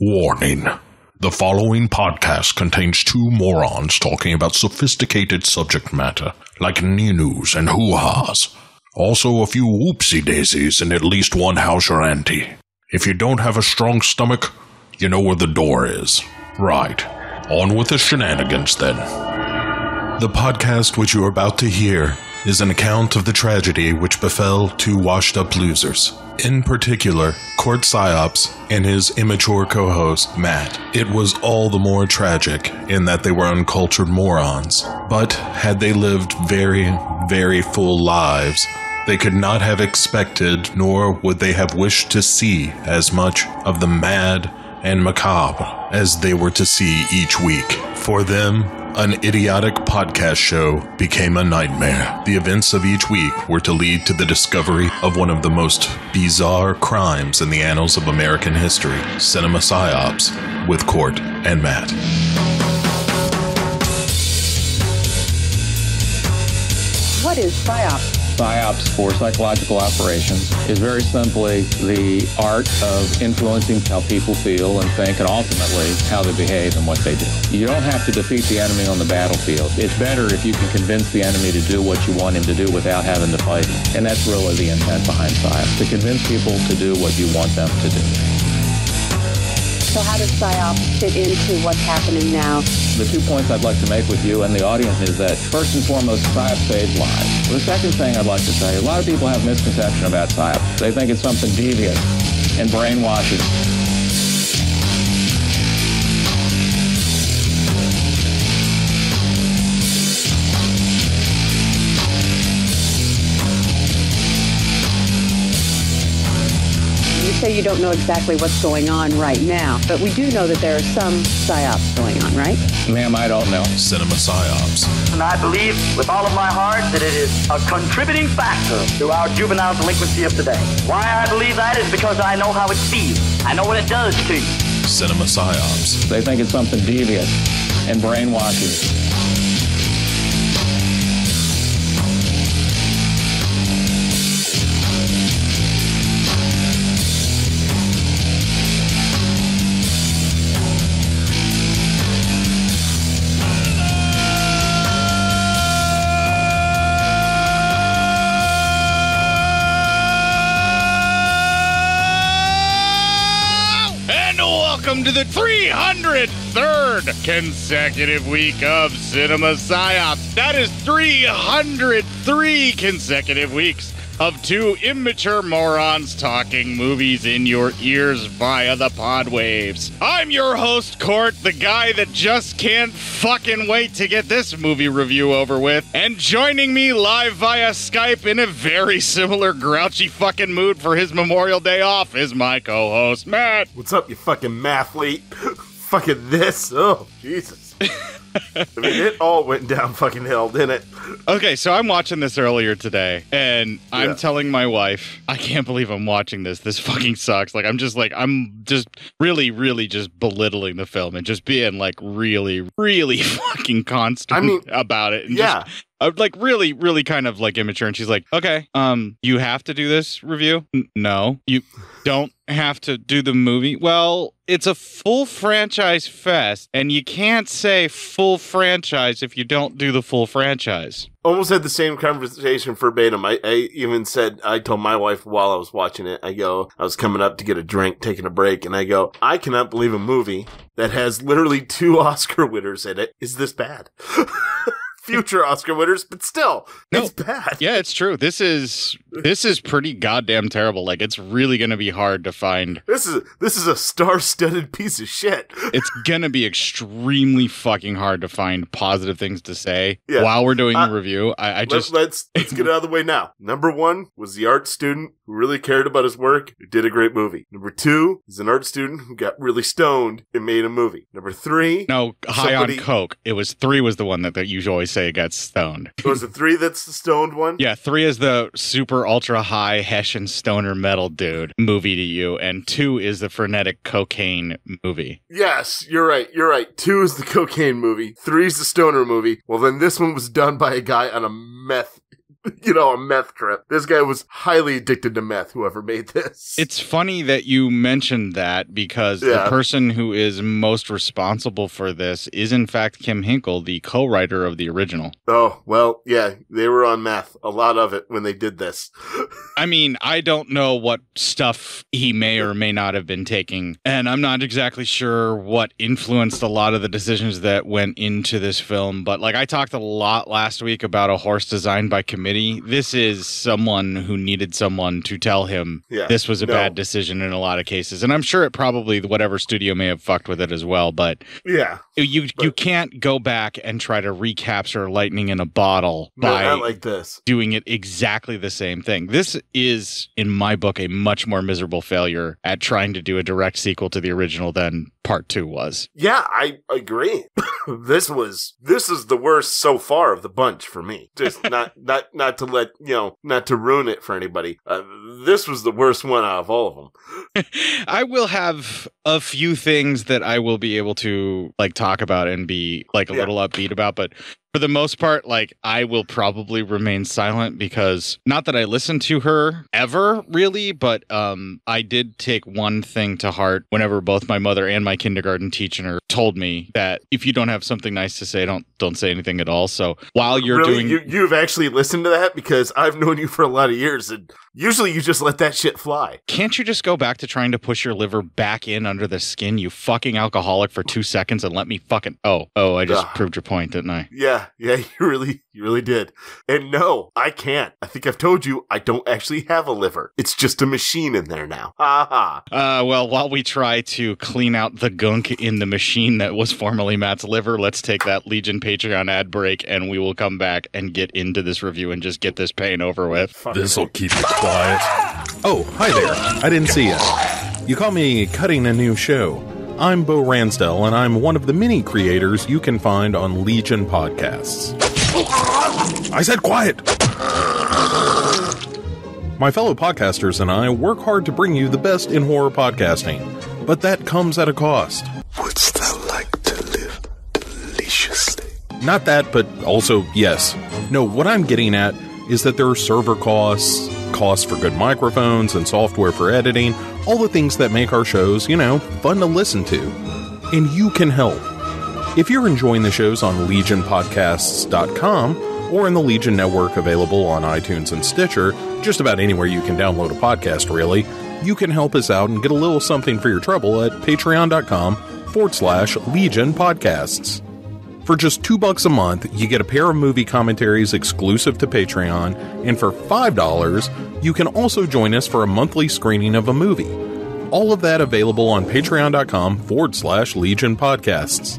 Warning. The following podcast contains two morons talking about sophisticated subject matter, like news and hoo-has. Also a few whoopsie daisies and at least one house or auntie. If you don't have a strong stomach, you know where the door is. Right. On with the shenanigans then. The podcast which you are about to hear is an account of the tragedy which befell two washed up losers. In particular, Court Psyops and his immature co host, Matt. It was all the more tragic in that they were uncultured morons. But had they lived very, very full lives, they could not have expected, nor would they have wished to see as much of the mad and macabre as they were to see each week. For them, an idiotic podcast show became a nightmare. The events of each week were to lead to the discovery of one of the most bizarre crimes in the annals of American history cinema psyops with Court and Matt. What is PSYOP? PSYOPs for psychological operations is very simply the art of influencing how people feel and think and ultimately how they behave and what they do. You don't have to defeat the enemy on the battlefield. It's better if you can convince the enemy to do what you want him to do without having to fight. And that's really the intent behind PSYOPs, to convince people to do what you want them to do. So how does PSYOP fit into what's happening now? The two points I'd like to make with you and the audience is that first and foremost, PSYOP saves lives. The second thing I'd like to say, a lot of people have misconception about PSYOP. They think it's something devious and brainwashing. Say you don't know exactly what's going on right now, but we do know that there are some PSYOPs going on, right? Ma'am, I don't know. Cinema psyops. And I believe with all of my heart that it is a contributing factor to our juvenile delinquency of today. Why I believe that is because I know how it feels. I know what it does to you. Cinema psyops. They think it's something devious and brainwashing. 303rd consecutive week of Cinema Psyops. That is 303 consecutive weeks of two immature morons talking movies in your ears via the pod waves. I'm your host, Court, the guy that just can't fucking wait to get this movie review over with. And joining me live via Skype in a very similar grouchy fucking mood for his Memorial Day off is my co-host, Matt. What's up, you fucking mathlete? fucking this? Oh, Jesus. I mean, it all went down fucking hell, didn't it? Okay, so I'm watching this earlier today, and I'm Yeah. telling my wife, I can't believe I'm watching this. This fucking sucks. Like, I'm just like, I'm just really, really just belittling the film and just being like really, really fucking constant I mean, about it. And Yeah. Just, uh, like really, really kind of like immature. And she's like, okay, um, you have to do this review? N- no, you don't have to do the movie. Well, it's a full franchise fest, and you can't say full franchise if you don't do the full franchise. Almost had the same conversation verbatim. I, I even said, I told my wife while I was watching it, I go, I was coming up to get a drink, taking a break, and I go, I cannot believe a movie that has literally two Oscar winners in it is this bad. Future Oscar winners, but still, it's bad. Yeah, it's true. This is this is pretty goddamn terrible. Like it's really going to be hard to find. This is this is a star-studded piece of shit. It's going to be extremely fucking hard to find positive things to say Yeah. while we're doing Uh, the review. I, I just Let, us let's get it out of the way now. Number one was the art student who really cared about his work, who did a great movie. Number two is an art student who got really stoned and made a movie. Number three, no high somebody- on coke. It was three was the one that, that you always say gets stoned. was it three that's the stoned one? Yeah, three is the super ultra high Hessian stoner metal dude movie to you, and two is the frenetic cocaine movie. Yes, you're right. You're right. Two is the cocaine movie. Three is the stoner movie. Well, then this one was done by a guy on a meth you know, a meth trip. This guy was highly addicted to meth, whoever made this. It's funny that you mentioned that because Yeah. the person who is most responsible for this is, in fact, Kim Henkel, the co writer of the original. oh, well, yeah, they were on meth. A lot of it when they did this. I mean, I don't know what stuff he may or may not have been taking, and I'm not exactly sure what influenced a lot of the decisions that went into this film. But like I talked a lot last week about a horse designed by committee. This is someone who needed someone to tell him Yeah, this was a no. bad decision in a lot of cases, and I'm sure it probably whatever studio may have fucked with it as well. But Yeah. you you can't go back and try to recapture lightning in a bottle No, by not like this. doing it exactly the same thing. This is, in my book, a much more miserable failure at trying to do a direct sequel to the original than part two was. Yeah, I agree. this was this is the worst so far of the bunch for me. Just not not not to let you know not to ruin it for anybody. Uh, this was the worst one out of all of them. I will have a few things that I will be able to like talk about and be like a Yeah. little upbeat about, but for the most part, like I will probably remain silent because not that I listen to her ever really, but um I did take one thing to heart whenever both my mother and my kindergarten teacher told me that if you don't have something nice to say, don't don't say anything at all. So while you're really, doing you you've actually listened to that because I've known you for a lot of years, and usually you just let that shit fly. Can't you just go back to trying to push your liver back in under the skin, you fucking alcoholic, for two seconds and let me fucking. Oh, oh, I just Ugh. proved your point, didn't I? Yeah, yeah, you really, you really did. And no, I can't. I think I've told you I don't actually have a liver. It's just a machine in there now. Ha ha. Uh, well, while we try to clean out the gunk in the machine that was formerly Matt's liver, let's take that Legion Patreon ad break and we will come back and get into this review and just get this pain over with. This'll keep it quiet. Oh, hi there. I didn't see you. You caught me cutting a new show. I'm Bo Ransdell, and I'm one of the many creators you can find on Legion Podcasts. I said quiet! My fellow podcasters and I work hard to bring you the best in horror podcasting, but that comes at a cost. Wouldst thou like to live deliciously? Not that, but also yes. No, what I'm getting at is that there are server costs, costs for good microphones and software for editing, all the things that make our shows, you know, fun to listen to. And you can help. If you're enjoying the shows on legionpodcasts.com or in the Legion Network available on iTunes and Stitcher, just about anywhere you can download a podcast, really, you can help us out and get a little something for your trouble at patreon.com forward slash Legion Podcasts. For just two bucks a month, you get a pair of movie commentaries exclusive to Patreon, and for five dollars, you can also join us for a monthly screening of a movie. All of that available on patreon.com forward slash Legion Podcasts.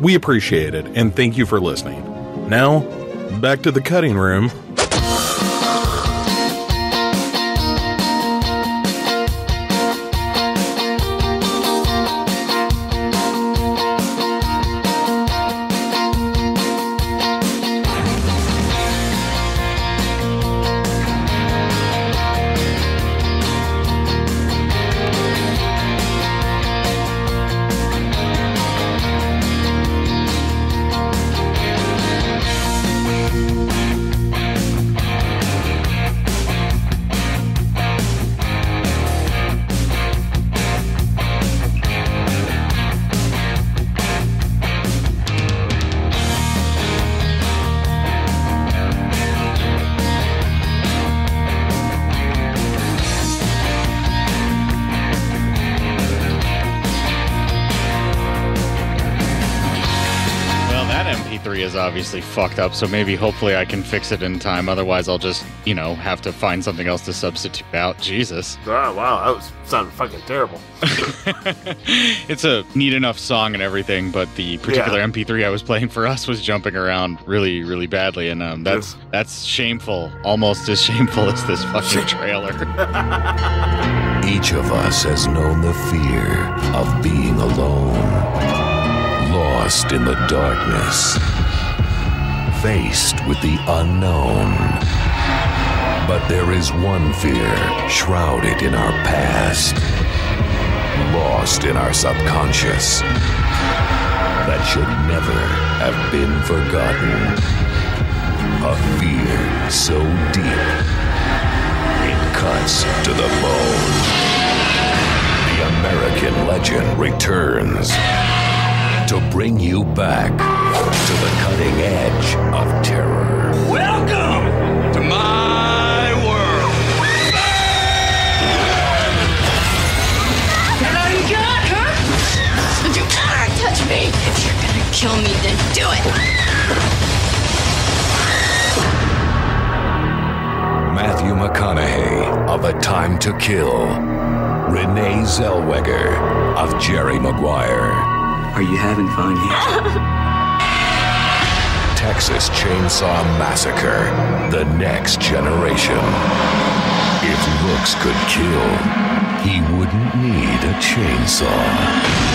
We appreciate it, and thank you for listening. Now, back to the cutting room. Obviously fucked up, so maybe hopefully I can fix it in time. Otherwise, I'll just, you know, have to find something else to substitute out. Jesus. Oh, wow, that was sounded fucking terrible. it's a neat enough song and everything, but the particular Yeah. MP3 I was playing for us was jumping around really, really badly, and um, that's that's shameful, almost as shameful as this fucking trailer. Each of us has known the fear of being alone, lost in the darkness, faced with the unknown. But there is one fear shrouded in our past, lost in our subconscious, that should never have been forgotten. A fear so deep, it cuts to the bone. The American legend returns to bring you back to the cutting edge of terror. Welcome to my world. Don't you dare touch me! If you're gonna kill me, then do it! Matthew McConaughey of A Time to Kill. Renee Zellweger of Jerry Maguire. Are you having fun yet? Texas Chainsaw Massacre The Next Generation. If looks could kill, he wouldn't need a chainsaw.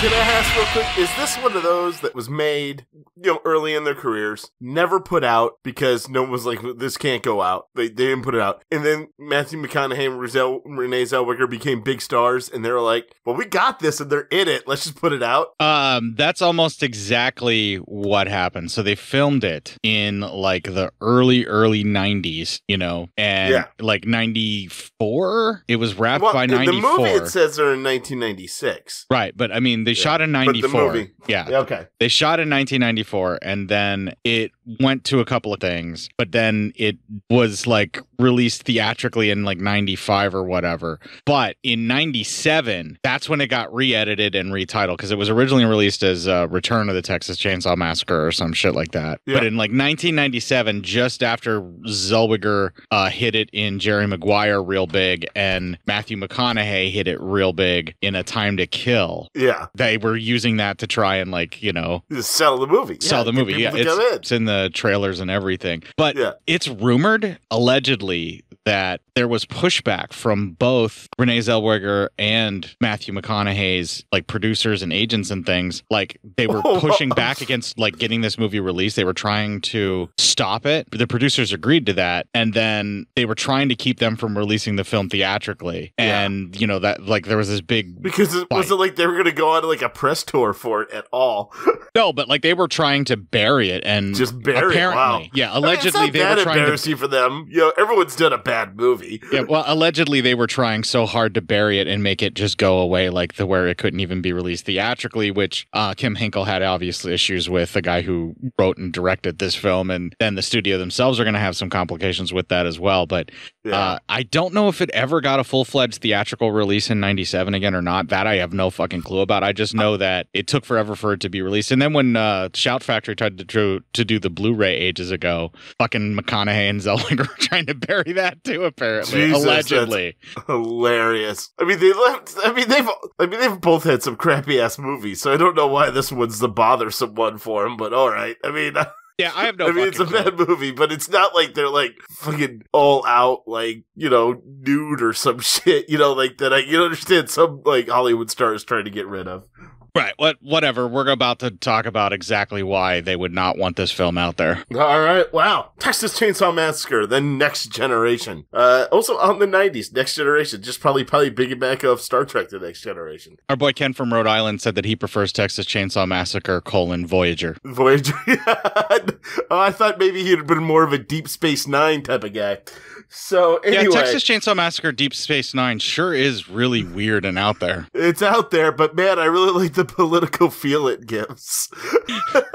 Can I ask real quick? Is this one of those that was made, you know, early in their careers, never put out because no one was like, "This can't go out." They, they didn't put it out, and then Matthew McConaughey and Rizal, Renee Zellweger became big stars, and they're like, "Well, we got this, and they're in it. Let's just put it out." Um, that's almost exactly what happened. So they filmed it in like the early, early '90s, you know, and Yeah. like '94. It was wrapped Well, by in the movie it says they're in 1996. Right, but I mean, they shot in But the '94. movie- Yeah, Yeah, okay. They shot in 1994, and then it went to a couple of things, but then it was like released theatrically in like 95 or whatever. But in 97, that's when it got re-edited and retitled because it was originally released as uh, Return of the Texas Chainsaw Massacre or some shit like that. Yeah. But in like 1997, just after Zellweger uh, hit it in Jerry Maguire real big and Matthew McConaughey hit it real big in A Time to Kill, Yeah, they were using that to try and like you know sell the movie. sell Yeah, the movie. Yeah, it's, in. it's in the trailers and everything. But Yeah. it's rumored, allegedly, that there was pushback from both Renee Zellweger and Matthew McConaughey's like producers and agents and things. Like they were pushing back against like getting this movie released. They were trying to stop it. The producers agreed to that, and then they were trying to keep them from releasing the film theatrically. Yeah. And you know that like there was this big Because it wasn't like they were going to go on like a press tour for it at all. no, but like they were trying to bury it and Just bury it. apparently, Wow. yeah, I mean, allegedly they were trying to for them. You know, everyone's done a bad movie. yeah, well, allegedly they were trying so hard to bury it and make it just go away, like the where it couldn't even be released theatrically, which uh, Kim Henkel had obviously issues with the guy who wrote and directed this film, and then the studio themselves are going to have some complications with that as well. But Yeah. uh, I don't know if it ever got a full fledged theatrical release in '97 again or not. That I have no fucking clue about. I just know that it took forever for it to be released, and then when uh, Shout Factory tried to do, to do the Blu-ray ages ago, fucking McConaughey and Zellweger were trying to bury that too. Apparently, Jesus, allegedly. Hilarious. I mean, they left. I mean, they've. I mean, they've both had some crappy ass movies, so I don't know why this one's the bothersome one for him. But all right. I mean, Yeah, I have no. I mean, it's a clue. bad movie, but it's not like they're like fucking all out, like you know, nude or some shit. You know, like that. I you understand some like Hollywood stars trying to get rid of. Right. What? Whatever. We're about to talk about exactly why they would not want this film out there. All right. Wow. Texas Chainsaw Massacre, the next generation. Uh, also on the 90s, next generation. Just probably, probably piggyback of Star Trek, the next generation. Our boy Ken from Rhode Island said that he prefers Texas Chainsaw Massacre colon Voyager. Voyager. oh, I thought maybe he'd been more of a Deep Space Nine type of guy. So anyway, Yeah, Texas Chainsaw Massacre Deep Space Nine sure is really mm. weird and out there. it's out there, but man, I really like the political feel it gives.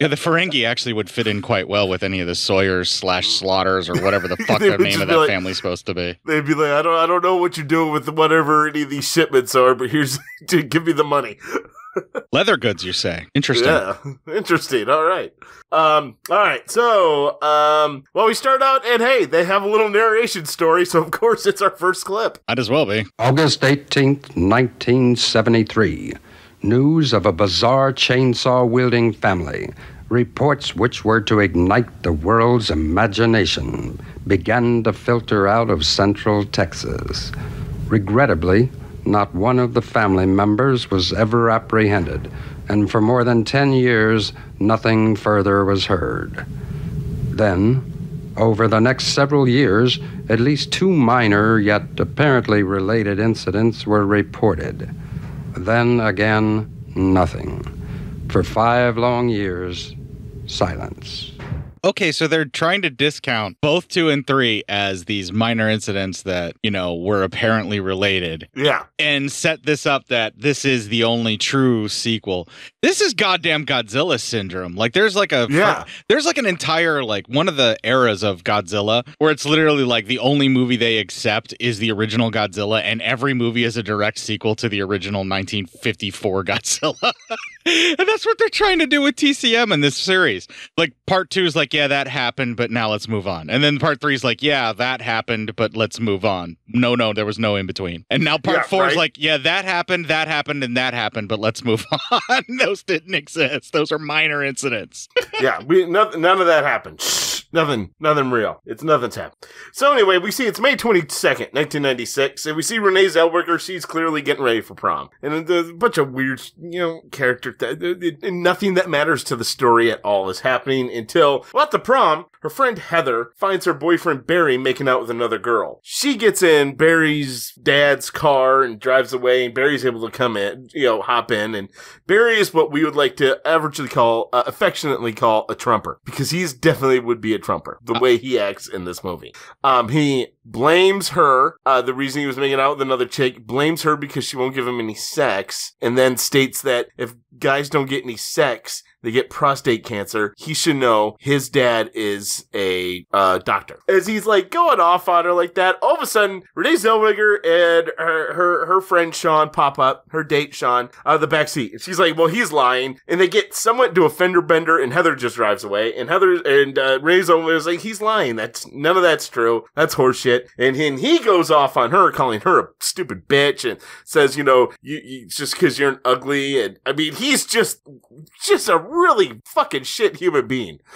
Yeah, the Ferengi actually would fit in quite well with any of the Sawyers slash mm. Slaughters or whatever the fuck the name of that like- family's supposed to be. They'd be like, I don't, I don't know what you're doing with whatever any of these shipments are, but here's to give me the money. Leather goods, you say? Interesting. Yeah, interesting. All right. Um, all right. So, um, well, we start out, and hey, they have a little narration story, so of course it's our first clip. Might as well be. August 18th, 1973. News of a bizarre chainsaw wielding family. Reports which were to ignite the world's imagination began to filter out of central Texas. Regrettably, not one of the family members was ever apprehended, and for more than 10 years, nothing further was heard. Then, over the next several years, at least two minor yet apparently related incidents were reported. Then again, nothing. For five long years, silence. Okay, so they're trying to discount both two and three as these minor incidents that, you know, were apparently related. Yeah. And set this up that this is the only true sequel. This is goddamn Godzilla syndrome. Like there's like a Yeah. there's like an entire like one of the eras of Godzilla where it's literally like the only movie they accept is the original Godzilla and every movie is a direct sequel to the original 1954 Godzilla. and that's what they're trying to do with TCM in this series. Like part 2 is like yeah that happened but now let's move on. And then part 3 is like yeah that happened but let's move on. No no there was no in between. And now part Yeah, 4 is like yeah that happened that happened and that happened but let's move on. Those didn't exist. Those are minor incidents. yeah, we nothing, none of that happened. Nothing, nothing real. It's nothing's happened. So anyway, we see it's May twenty second, nineteen ninety six, and we see Renee Zellweger. She's clearly getting ready for prom, and there's a bunch of weird, you know, character. Th- th- nothing that matters to the story at all is happening until well, at the prom, her friend Heather finds her boyfriend Barry making out with another girl. She gets in Barry's dad's car and drives away, and Barry's able to come in, you know, hop in, and Barry is what we would like to averagely call, uh, affectionately call a trumper, because he's definitely would be a trumper, the way he acts in this movie. Um, he blames her, uh, the reason he was making out with another chick, blames her because she won't give him any sex, and then states that if guys don't get any sex, they get prostate cancer. He should know his dad is a uh, doctor. As he's like going off on her like that, all of a sudden Renee Zellweger and her her, her friend Sean pop up, her date Sean, out of the back seat. And she's like, "Well, he's lying." And they get somewhat into a fender bender, and Heather just drives away. And Heather and uh, Renee Zellweger's like, "He's lying. That's none of that's true. That's horseshit." And then he goes off on her, calling her a stupid bitch, and says, "You know, you, you just because you're an ugly." And I mean, he's just just a really fucking shit human being.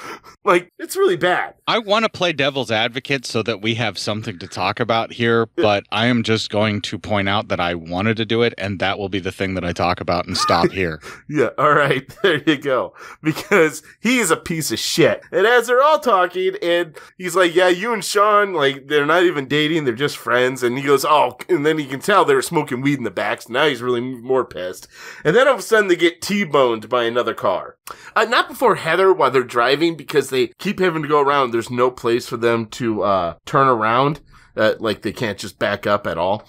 Like it's really bad. I want to play devil's advocate so that we have something to talk about here, but I am just going to point out that I wanted to do it, and that will be the thing that I talk about and stop here. Yeah, all right, there you go. Because he is a piece of shit. And as they're all talking, and he's like, Yeah, you and Sean, like, they're not even dating, they're just friends. And he goes, Oh, and then you can tell they were smoking weed in the back, so now he's really more pissed. And then all of a sudden they get T boned by another car. Uh, not before Heather while they're driving, because they keep having to go around. There's no place for them to uh, turn around. Uh, like they can't just back up at all.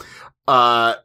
Uh,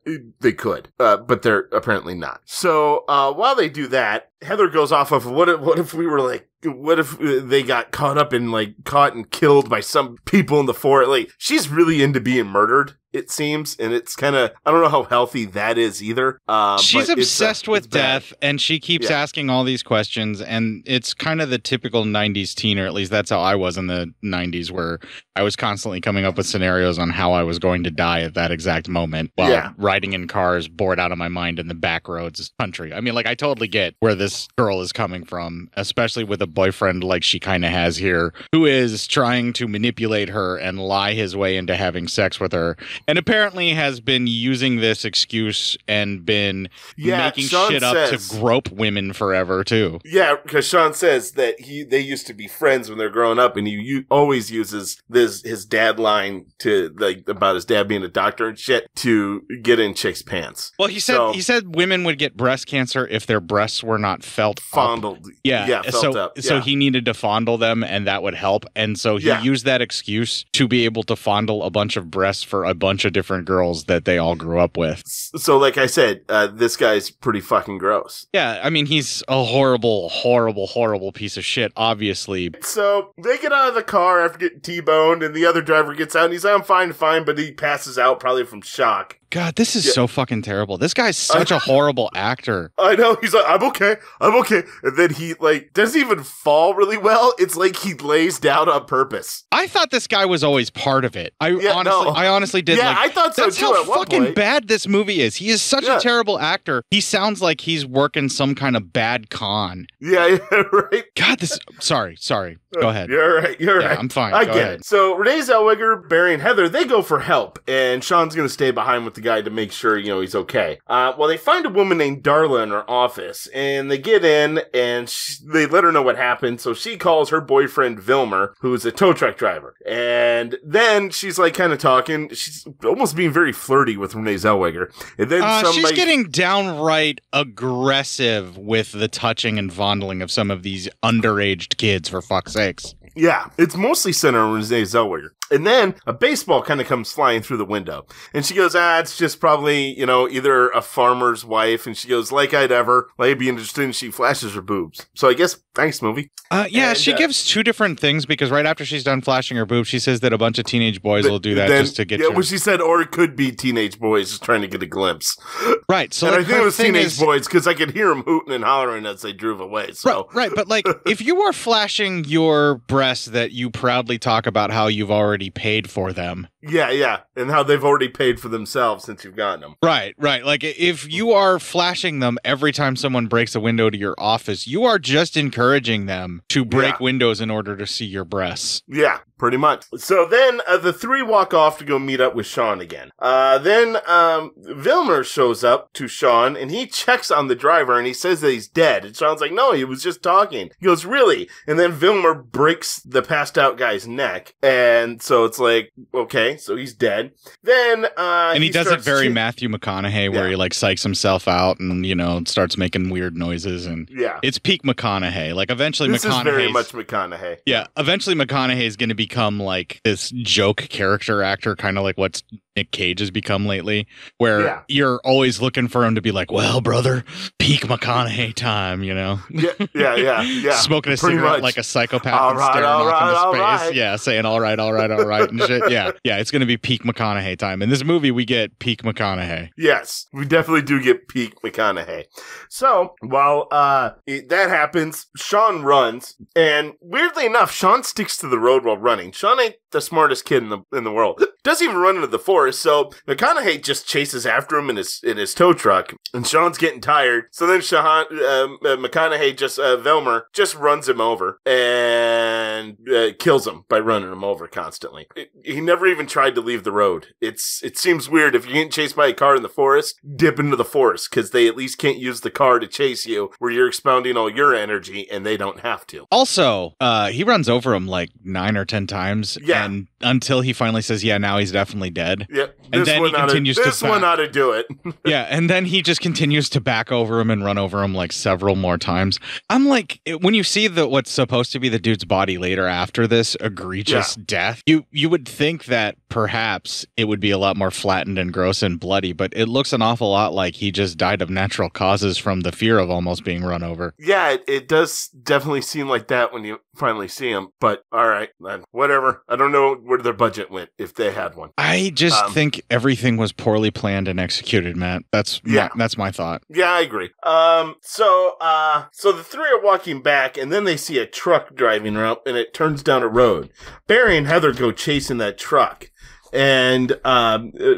they could, uh, but they're apparently not. So, uh, while they do that, Heather goes off of what if, what if we were like, what if uh, they got caught up in like caught and killed by some people in the forest? Like, she's really into being murdered, it seems, and it's kind of I don't know how healthy that is either. Uh, She's obsessed with it's bad. death, and she keeps Yeah. asking all these questions, and it's kind of the typical '90s teen, or at least that's how I was in the '90s, where I was constantly coming up with scenarios on how I was going to die at that exact moment while Yeah. riding in cars, bored out of my mind in the back roads country. I mean, like I totally get where this girl is coming from, especially with a boyfriend like she kind of has here, who is trying to manipulate her and lie his way into having sex with her, and apparently has been using this excuse and been Yeah, making Sean shit up says- to grope women forever too. Yeah, because Sean says that he they used to be friends when they're growing up, and he u- always uses this his dad line to like about his dad being a doctor and shit to get in chicks' pants. Well, he said So- he said women would get breast cancer if their breasts were not felt up. Fondled, Yeah, yeah, felt so up, so he needed to fondle them, and that would help. And so he Yeah. used that excuse to be able to fondle a bunch of breasts for a bunch of different girls that they all grew up with. So, like I said, uh, this guy's pretty fucking gross. Yeah, I mean he's a horrible, horrible, horrible piece of shit. Obviously, So they get out of the car after getting T-boned, and the other driver gets out, and he's like, "I'm fine, fine," but he passes out probably from shock. God, this is Yeah. so fucking terrible. This guy's such a horrible actor. I know he's like, I'm okay, I'm okay, and then he like doesn't even fall really well. It's like he lays down on purpose. I thought this guy was always part of it. I Yeah, honestly, no. I honestly did. Yeah, like, I thought so that's too how fucking bad this movie is. He is such Yeah. a terrible actor. He sounds like he's working some kind of bad con. Yeah, yeah, right. God, this. Sorry, sorry. Go uh, ahead. You're right. You're right. I'm fine. I Go get ahead. it. So Renee Zellweger, Barry, and Heather they go for help, and Sean's gonna stay behind with the guy to make sure you know he's okay. Uh, well, they find a woman named Darla in her office, and they get in, and sh they let her know what happened. So she calls her boyfriend Vilmer, who's a tow truck driver, and then she's like kind of talking. She's almost being very flirty with Renee Zellweger, and then Uh, somebody. she's getting downright aggressive with the touching and fondling of some of these underaged kids. For fuck's sakes. Yeah, it's mostly centered on Renee Zellweger. And then a baseball kind of comes flying through the window. And she goes, ah, it's just probably, you know, either a farmer's wife. And she goes, like I'd ever, like I'd be interested. And she flashes her boobs. So I guess, thanks, movie. Uh, yeah, And, she uh, gives two different things because right after she's done flashing her boobs, she says that a bunch of teenage boys will do that Then- just to get yeah, you. well, she said, or it could be teenage boys just trying to get a glimpse. Right. So and like, I think it was teenage is- boys because I could hear them hooting and hollering as they drove away. So Right, but like if you are flashing your breasts that you proudly talk about how you've already paid for them. Yeah, yeah, and how they've already paid for themselves since you've gotten them. Right, right. Like if you are flashing them every time someone breaks a window to your office, you are just encouraging them to break Yeah. windows in order to see your breasts. Yeah, pretty much. So then uh, the three walk off to go meet up with Sean again. Uh, then um, Vilmer shows up to Sean and he checks on the driver and he says that he's dead. And Sean's like, no, he was just talking. He goes, really? And then Vilmer breaks the passed out guy's neck. And so it's like, okay, so he's dead. Then, uh, and he, does it very che- Matthew McConaughey, where Yeah. he like psychs himself out and you know starts making weird noises, and Yeah. it's peak McConaughey. Like eventually, This is McConaughey very much McConaughey. Yeah, eventually McConaughey is going to become like this joke character actor, kind of like what Nick Cage has become lately, where Yeah. you're always looking for him to be like, "Well, brother, peak McConaughey time," you know? Yeah, yeah, yeah, yeah. Smoking a Pretty cigarette much. like a psychopath All and right, staring off right, into space. right. Yeah, saying "all right, all right, all right" and shit. Yeah, yeah, it's going to be peak McConaughey time. In this movie, we get peak McConaughey. Yes, we definitely do get peak McConaughey. So while uh it, that happens, Sean runs, and weirdly enough, Sean sticks to the road while running. Sean ain't the smartest kid in the in the world. Doesn't even run into the forest, so McConaughey just chases after him in his in his tow truck, and Sean's getting tired. So then Sean um, uh, McConaughey just uh, Vilmer just runs him over and uh, kills him by running him over constantly. He never even tried to leave the road. It's it seems weird if you're getting chased by a car in the forest, dip into the forest because they at least can't use the car to chase you, where you're expounding all your energy and they don't have to. Also, uh, he runs over him like nine or ten times, Yeah. and until he finally says, "Yeah, now he's definitely dead." Yep. And then one he continues to This one ought to do it. yeah, and then he just continues to back over him and run over him like several more times. I'm like, when you see the what's supposed to be the dude's body later after this egregious death, you you would think that perhaps it would be a lot more flattened and gross and bloody, but it looks an awful lot like he just died of natural causes from the fear of almost being run over. Yeah, it, it does definitely seem like that when you finally see him. But all right, then whatever. I don't know where their budget went if they had one. I just Um, think everything was poorly planned and executed, Matt. That's Yeah. my, that's my thought. Yeah, I agree. Um, so, uh, so the three are walking back, and then they see a truck driving around, and it turns down a road. Barry and Heather go chasing that truck, and um, uh,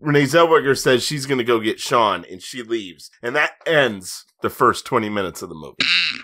Renee Zellweger says she's going to go get Sean, and she leaves, and that ends the first twenty minutes of the movie.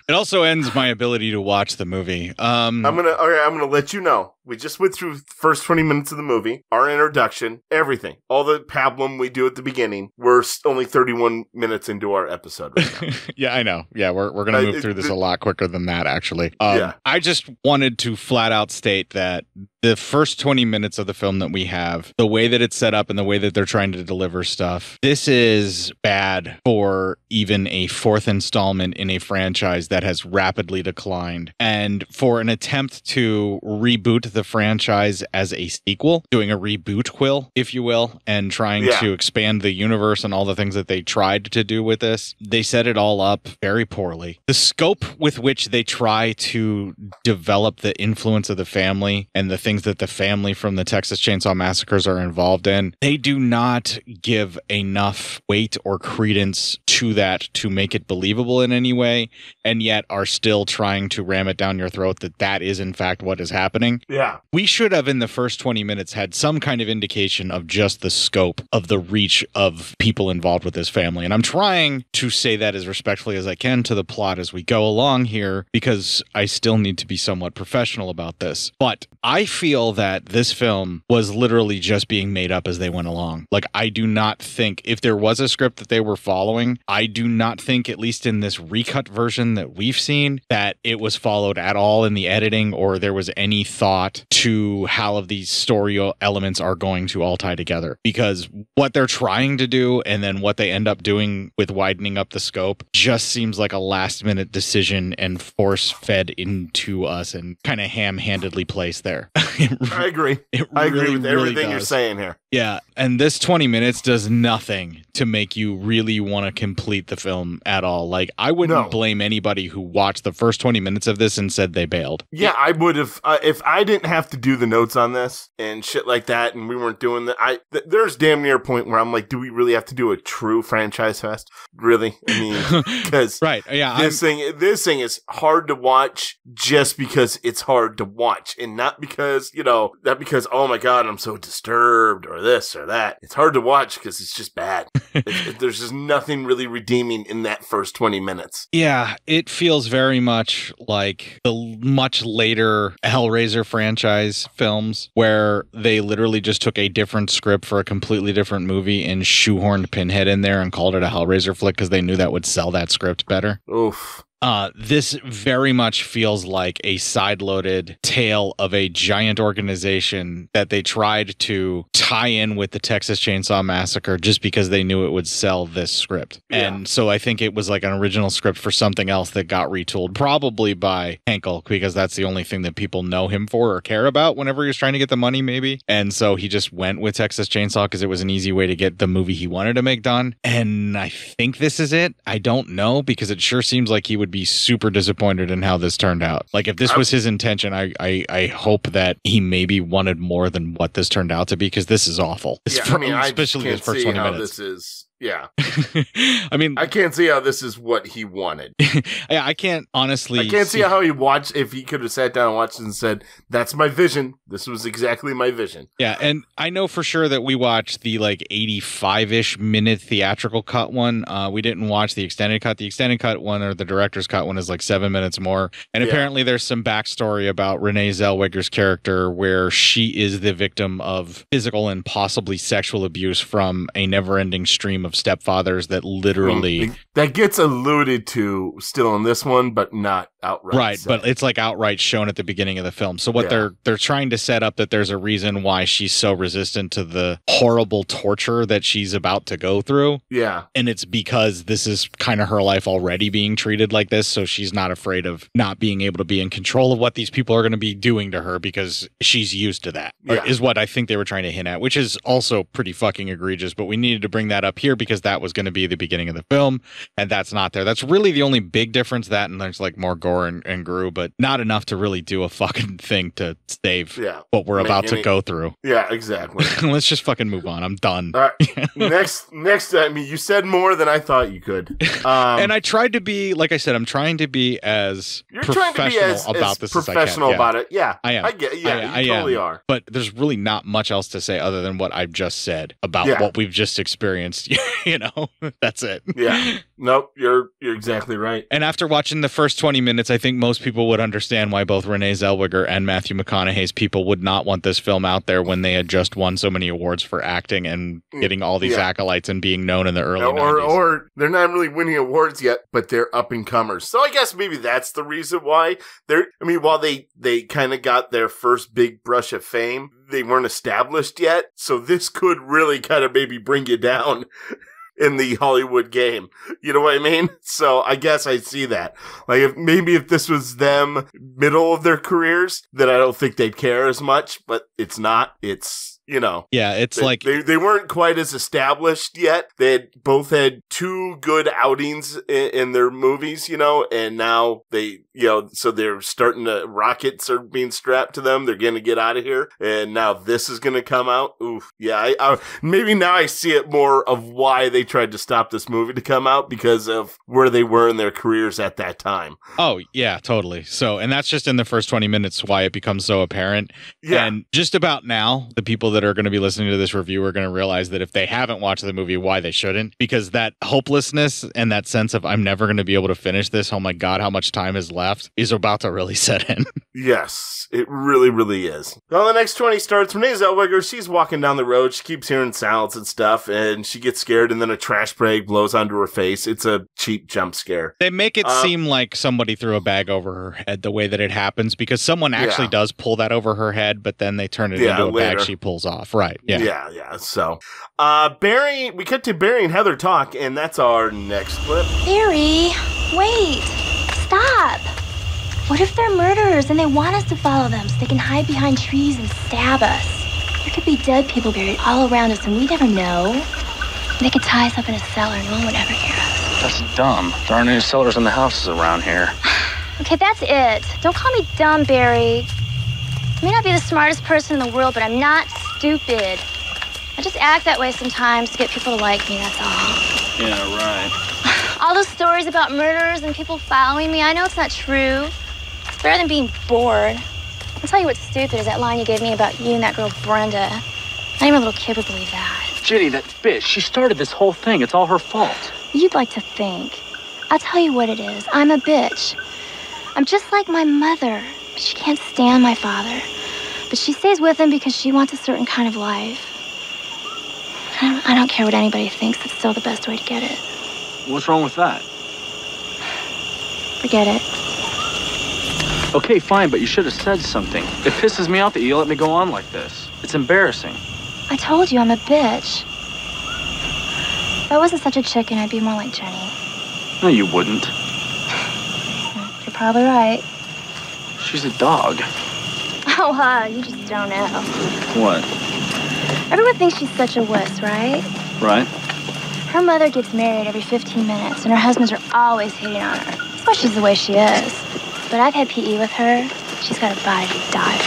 It also ends my ability to watch the movie. Um, I'm gonna, okay, I'm gonna let you know. We just went through the first 20 minutes of the movie, our introduction, everything, all the pablum we do at the beginning. We're only 31 minutes into our episode right now. yeah, I know. Yeah, we're we're gonna Uh, move it- through this it- a lot quicker than that, actually. Um, Yeah. I just wanted to flat out state that the first 20 minutes of the film that we have, the way that it's set up and the way that they're trying to deliver stuff, this is bad for even a fourth installment in a franchise that has rapidly declined. And for an attempt to reboot the franchise as a sequel, doing a reboot quill, if you will, and trying Yeah. to expand the universe and all the things that they tried to do with this, they set it all up very poorly. The scope with which they try to develop the influence of the family and the things that the family from the Texas Chainsaw Massacres are involved in, they do not give enough weight or credence to that to make it believable in any way, and yet are still trying to ram it down your throat that that is in fact what is happening Yeah. We should have in the first 20 minutes had some kind of indication of just the scope of the reach of people involved with this family. And i'm trying to say that as respectfully as i can to the plot as we go along here because i still need to be somewhat professional about this. But i feel that this film was literally just being made up as they went along. Like i do not think if there was a script that they were following i do not think at least in this recut version that we've seen that it was followed at all in the editing or there was any thought to how of these story elements are going to all tie together because what they're trying to do and then what they end up doing with widening up the scope just seems like a last minute decision and force fed into us and kind of ham handedly placed there. I agree. It I agree really, with really everything you're saying here. Yeah, and this 20 minutes does nothing to make you really want to complete the film at all. Like I wouldn't No. blame anybody who watched the first 20 minutes of this and said they bailed. Yeah, I would have uh, if I didn't have to do the notes on this and shit like that, and we weren't doing that. I th- there's damn near a point where I'm like, do we really have to do a true franchise fest? Really? I mean, because right, yeah, this thing this thing is hard to watch just because it's hard to watch, and not because you know not because oh my god I'm so disturbed or this or that. It's hard to watch because it's just bad. It- it- there's just nothing really redeeming in that first twenty minutes. Yeah, it feels very much like the much later Hellraiser franchise films where they literally just took a different script for a completely different movie and shoehorned Pinhead in there and called it a Hellraiser flick because they knew that would sell that script better. Oof. Uh, this very much feels like a side-loaded tale of a giant organization that they tried to tie in with the Texas Chainsaw Massacre just because they knew it would sell this script. And so I think it was like an original script for something else that got retooled, probably by Henkel, because that's the only thing that people know him for or care about whenever he was trying to get the money, maybe. And so he just went with Texas Chainsaw because it was an easy way to get the movie he wanted to make done. And I think this is it. I don't know because it sure seems like he would be super disappointed in how this turned out. Like if this was his intention, I I, I hope that he maybe wanted more than what this turned out to be because this is awful. Yeah, I mean, I just can't this first see twenty how minutes. this is. Yeah, I mean, I can't see how this is what he wanted. I, I can't honestly. I can't see how he watched if he could have sat down and watched and said, "That's my vision. This was exactly my vision." Yeah, and I know for sure that we watched the like 85-ish minute theatrical cut one. Uh, we didn't watch the extended cut. The extended cut one or the director's cut one is like seven minutes more. And Yeah. apparently there's some backstory about Renee Zellweger's character where she is the victim of physical and possibly sexual abuse from a never-ending stream of stepfathers that literally Mm, that gets alluded to still in this one, but not outright. right but it's like outright shown at the beginning of the film so what Yeah. they're they're trying to set up that there's a reason why she's so resistant to the horrible torture that she's about to go through yeah, and it's because this is kind of her life already being treated like this so she's not afraid of not being able to be in control of what these people are going to be doing to her because she's used to that Yeah. is what i think they were trying to hint at which is also pretty fucking egregious but we needed to bring that up here because that was going to be the beginning of the film and that's not there that's really the only big difference that and there's like more gore and, and grew but not enough to really do a fucking thing to save yeah, what we're about to go through yeah, exactly. let's just fucking move on i'm done All right, next, next. I mean, you said more than I thought you could. Um, and I tried to be, like I said, I'm trying to be as you're trying to be as, about as this professional can. Yeah. about it. Yeah, I am. I get. Yeah, I, you I totally am. are. But there's really not much else to say other than what I've just said about Yeah. what we've just experienced. you know, that's it. Yeah. Nope. You're you're exactly right. And after watching the first 20 minutes, I think most people would understand why both Renee Zellweger and Matthew McConaughey's people would not want this film out there when they had just won so many awards for acting and getting all these Mm, Yeah. acolytes and being known in the early or 90s. or they're not really winning awards yet, but they're up and comers. So I guess maybe that's the reason why they're. I mean, while they they kind of got their first big brush of fame, they weren't established yet. So this could really kind of maybe bring you down. In the Hollywood game, you know what I mean. So I guess I see that. Like, if maybe if this was them middle of their careers, then I don't think they'd care as much. But it's not. It's you know, yeah, it's they, like they they weren't quite as established yet. They had both had two good outings in, in their movies, you know, and now they, you know, so they're starting to rockets are being strapped to them. They're going to get out of here, and now this is going to come out. Oof, yeah. I, I maybe now I see it more of why they tried to stop this movie to come out because of where they were in their careers at that time. Oh, yeah, totally. So, and that's just in the first 20 minutes why it becomes so apparent. Yeah. And just about now, the people that are going to be listening to this review are going to realize that if they haven't watched the movie, why they shouldn't, because that hopelessness and that sense of I'm never going to be able to finish this. Oh my God, how much time is left is about to really set in. Yes, it really, really is. Well, the next 20 starts. Renee Zellweger, she's walking down the road. She keeps hearing sounds and stuff, and she gets scared, and then a trash bag blows onto her face. It's a cheap jump scare. They make it Um, seem like somebody threw a bag over her head the way that it happens because someone actually Yeah. does pull that over her head, but then they turn it Yeah, into a later. bag she pulls off. Right. Yeah. yeah, yeah. So, uh, Barry, we cut to Barry and Heather talk, and that's our next clip. Barry, wait. Stop. What if they're murderers and they want us to follow them so they can hide behind trees and stab us? There could be dead people buried all around us and we never know. They could tie us up in a cellar and no one would ever hear us. That's dumb. There aren't any cellars in the houses around here. Okay, that's it. Don't call me dumb, Barry. I may not be the smartest person in the world, but I'm not stupid. I just act that way sometimes to get people to like me, that's all. Yeah, right. All those stories about murderers and people following me, I know it's not true. Better than being bored. I'll tell you what's stupid is that line you gave me about you and that girl Brenda. Not even a little kid would believe that. Ginny, that bitch, she started this whole thing. It's all her fault. You'd like to think. I'll tell you what it is. I'm a bitch. I'm just like my mother. She can't stand my father. But she stays with him because she wants a certain kind of life. I don't, I don't care what anybody thinks. It's still the best way to get it. What's wrong with that? Forget it. Okay, fine, but you should have said something. It pisses me off that you let me go on like this. It's embarrassing. I told you I'm a bitch. If I wasn't such a chicken, I'd be more like Jenny. No, you wouldn't. You're probably right. She's a dog. Oh, huh, you just don't know. What? Everyone thinks she's such a wuss, right? Right? Her mother gets married every 15 minutes, and her husbands are always hitting on her. That's why she's the way she is. But I've had PE with her. She's got a body to die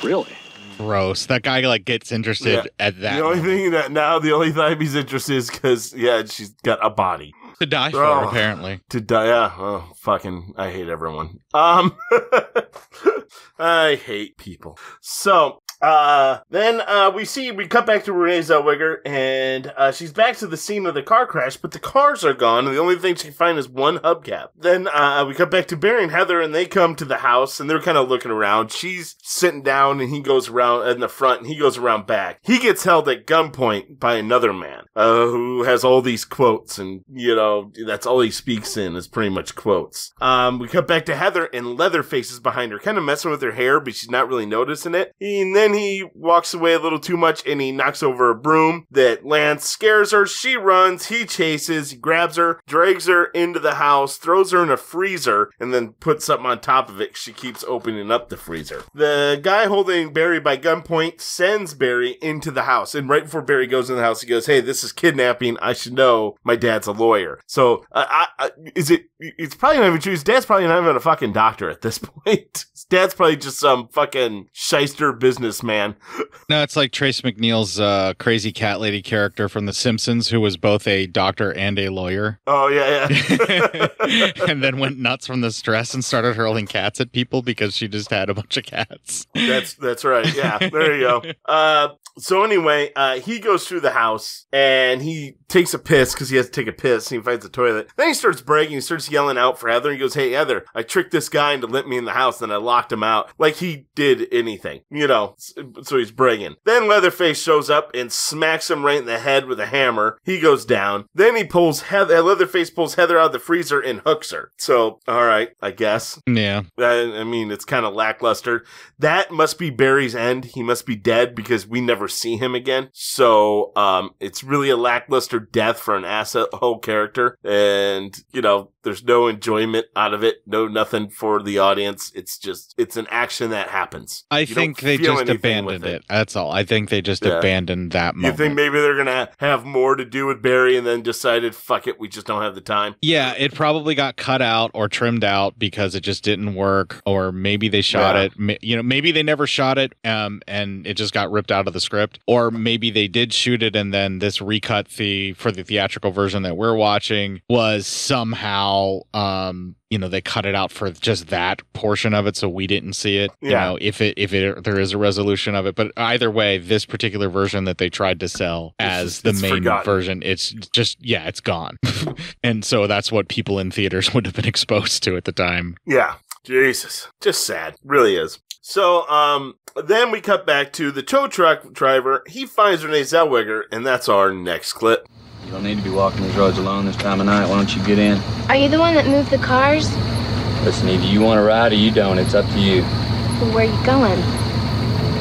for. Really? Gross. That guy like gets interested Yeah. at that The only moment. thing that now, the only time he's interested is because, yeah, she's got a body. to die for, Oh. apparently. To die, yeah. Oh, fucking, I hate everyone. Um, I hate people. So, uh, then, uh, we see, we cut back to Renee Zellweger, and, uh, she's back to the scene of the car crash, but the cars are gone, and the only thing she can find is one hubcap. Then, uh, we cut back to Barry and Heather, and they come to the house, and they're kind of looking around. She's sitting down, and he goes around in the front, and he goes around back. He gets held at gunpoint by another man, uh, who has all these quotes, and, you know, that's all he speaks in is pretty much quotes. Um, we cut back to Heather, and Leatherface is behind her, kind of messing with her hair, but she's not really noticing it. And then he walks away a little too much, and he knocks over a broom that lands, scares her. She runs, he chases, he grabs her, drags her into the house, throws her in a freezer, and then puts something on top of it. She keeps opening up the freezer. The guy holding Barry by gunpoint sends Barry into the house, and right before Barry goes in the house, he goes, "Hey, this is kidnapping. I should know. My dad's a lawyer." So, uh, I, I, is it? It's probably not even true. His dad's probably not even a fucking doctor at this point. Dad's probably just some fucking shyster businessman. No, it's like Tress MacNeille's uh, crazy cat lady character from The Simpsons, who was both a doctor and a lawyer, Oh yeah, yeah. and then went nuts from the stress and started hurling cats at people because she just had a bunch of cats. That's that's right. Yeah, there you go. Uh, so anyway, uh, he goes through the house and he takes a piss because he has to take a piss. And he finds the toilet. Then he starts bragging. He starts yelling out for Heather. He goes, "Hey Heather, I tricked this guy into letting me in the house, and I locked him out like he did anything, you know." So he's bragging. Then Leatherface shows up and smacks him right in the head with a hammer. He goes down. Then he pulls Heather. Leatherface pulls Heather out of the freezer and hooks her. So all right, I guess. Yeah. I, I mean, it's kind of lackluster. That must be Barry's end. He must be dead because we never see him again. So, um, it's really a lackluster death for an asshole character. And, you know, there's no enjoyment out of it. No, nothing for the audience. It's just, it's an action that happens. I You think they just abandoned it. That's all. I think they just Yeah. abandoned that moment. You think maybe they're going to have more to do with Barry and then decided, fuck it, we just don't have the time? Yeah, it probably got cut out or trimmed out because it just didn't work, or maybe they shot Yeah. it. You know, maybe they never shot it, um, and it just got ripped out of the script, or maybe they did shoot it and then this recut the for the theatrical version that we're watching was somehow um you know they cut it out for just that portion of it, so we didn't see it. You Yeah. know, if it if it there is a resolution of it, but either way, this particular version that they tried to sell as the it's main forgotten. version, it's just yeah, it's gone, and so that's what people in theaters would have been exposed to at the time. Yeah. Jesus. Just sad. Really is. So, um, then we cut back to the tow truck driver. He finds Renee Zellweger, and that's our next clip. You don't need to be walking these roads alone this time of night. Why don't you get in? Are you the one that moved the cars? Listen, either you want to ride or you don't. It's up to you. Well, where are you going?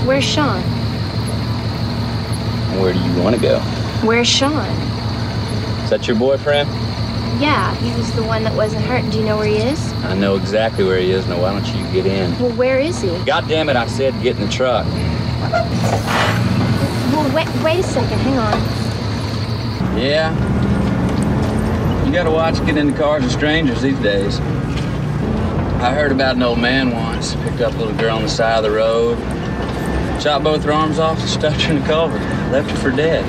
Where's Sean? Where do you want to go? Where's Sean? Is that your boyfriend? Yeah, he was the one that wasn't hurt. Do you know where he is? I know exactly where he is. Now, why don't you get in? Well, where is he? God damn it, I said get in the truck. Well, wait, wait a second. Hang on. Yeah. You gotta watch getting into cars with strangers these days. I heard about an old man once. Picked up a little girl on the side of the road. chopped both her arms off and stuffed her in the culvert. Left her for dead.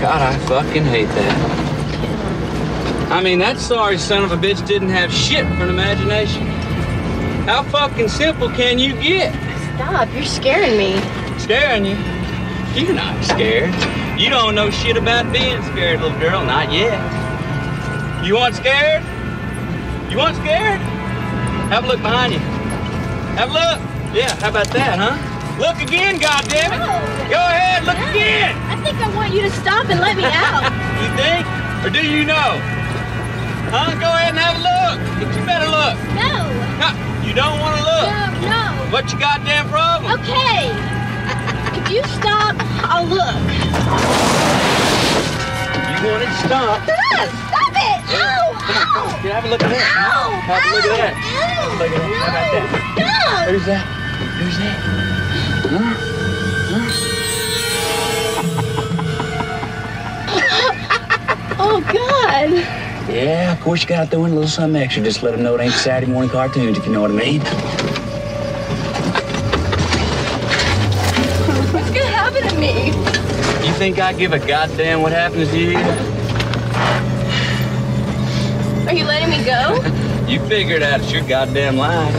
God, I fucking hate that. I mean, that sorry son of a bitch didn't have shit for an imagination. How fucking simple can you get? Stop. You're scaring me. Scaring you? You're not scared. You don't know shit about being scared, little girl. Not yet. You want scared? You want scared? Have a look behind you. Have a look. Yeah, how about that, huh? Look again, goddammit. Go ahead, look again. I think I want you to stop and let me out. You think? Or do you know? Huh? Go ahead and have a look. You better look. No. No, you don't want to look. No, no. What's your goddamn problem? Okay. If you stop, I'll look. You want it to stop. Stop it! Ow! Ow! Get have a look at that. Ow! Have a look at that. Ow! Look at that. How about that? Stop! Who's that? Who's that? Oh, God. Yeah, of course you gotta throw in a little something extra. Just let them know it ain't Saturday morning cartoons, if you know what I mean. What's gonna me? You think I give a goddamn what happens to you? Are you letting me go? You figure it out. It's your goddamn life.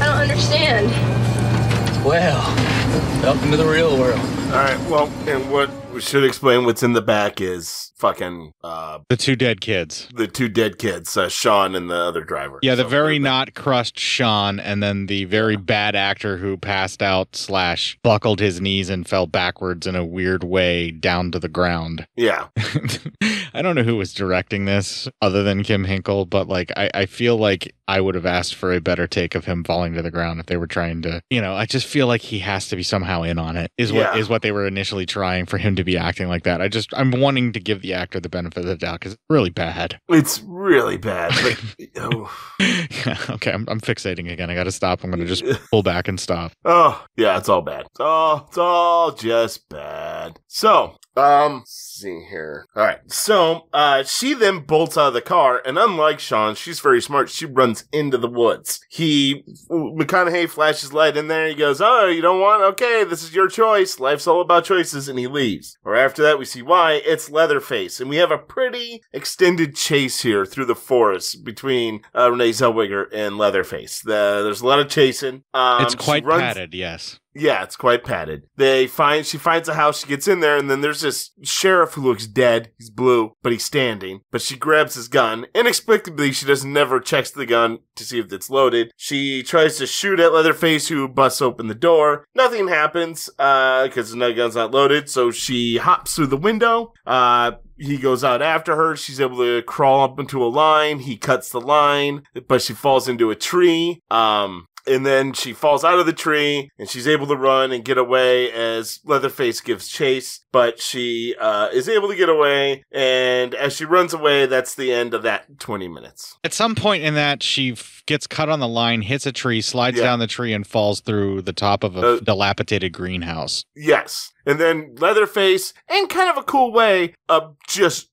I don't understand. Well, welcome to the real world. All right. Well, and what we should explain what's in the back is fucking uh, The two dead kids. the two dead kids, uh, Sean and the other driver. Yeah, the So, very not crushed Sean, and then the very bad actor who passed out slash buckled his knees and fell backwards in a weird way down to the ground. Yeah. I don't know who was directing this other than Kim Henkel, but like I, I feel like I would have asked for a better take of him falling to the ground if they were trying to you know, I just feel like he has to be somehow in on it. Is what Yeah. is what they were initially trying for him to be acting like that. I just I'm wanting to give the actor the benefit of the doubt because it's really bad. It's really bad. But, oh. Yeah, okay, I'm, I'm fixating again. I got to stop. I'm going to just pull back and stop. Oh, yeah, it's all bad. It's all, it's all just bad. So, um, see here. All right. So, uh, she then bolts out of the car, and unlike Sean, she's very smart. She runs into the woods. He, McConaughey flashes light in there. He goes, Oh, you don't want? Okay, this is your choice. Life's all about choices. And he leaves. Or after that, we see why. It's Leatherface. And we have a pretty extended chase here through the forest between uh, Renee Zellweger and Leatherface. The, there's a lot of chasing. Um, it's quite runs- padded, yes. Yeah, it's quite padded. They find she finds a house, she gets in there, and then there's this sheriff who looks dead. He's blue, but he's standing. But she grabs his gun. Inexplicably, she does never checks the gun to see if it's loaded. She tries to shoot at Leatherface, who busts open the door. Nothing happens, uh, because the gun's not loaded. So she hops through the window. Uh, he goes out after her. She's able to crawl up into a line. He cuts the line, but she falls into a tree. Um, and then she falls out of the tree and she's able to run and get away as Leatherface gives chase, but she uh, is able to get away. And as she runs away, that's the end of that 20 minutes. At some point in that, she f- gets cut on the line, hits a tree, slides Yeah. down the tree, and falls through the top of a Uh, dilapidated greenhouse. Yes. And then Leatherface, in kind of a cool way, uh, just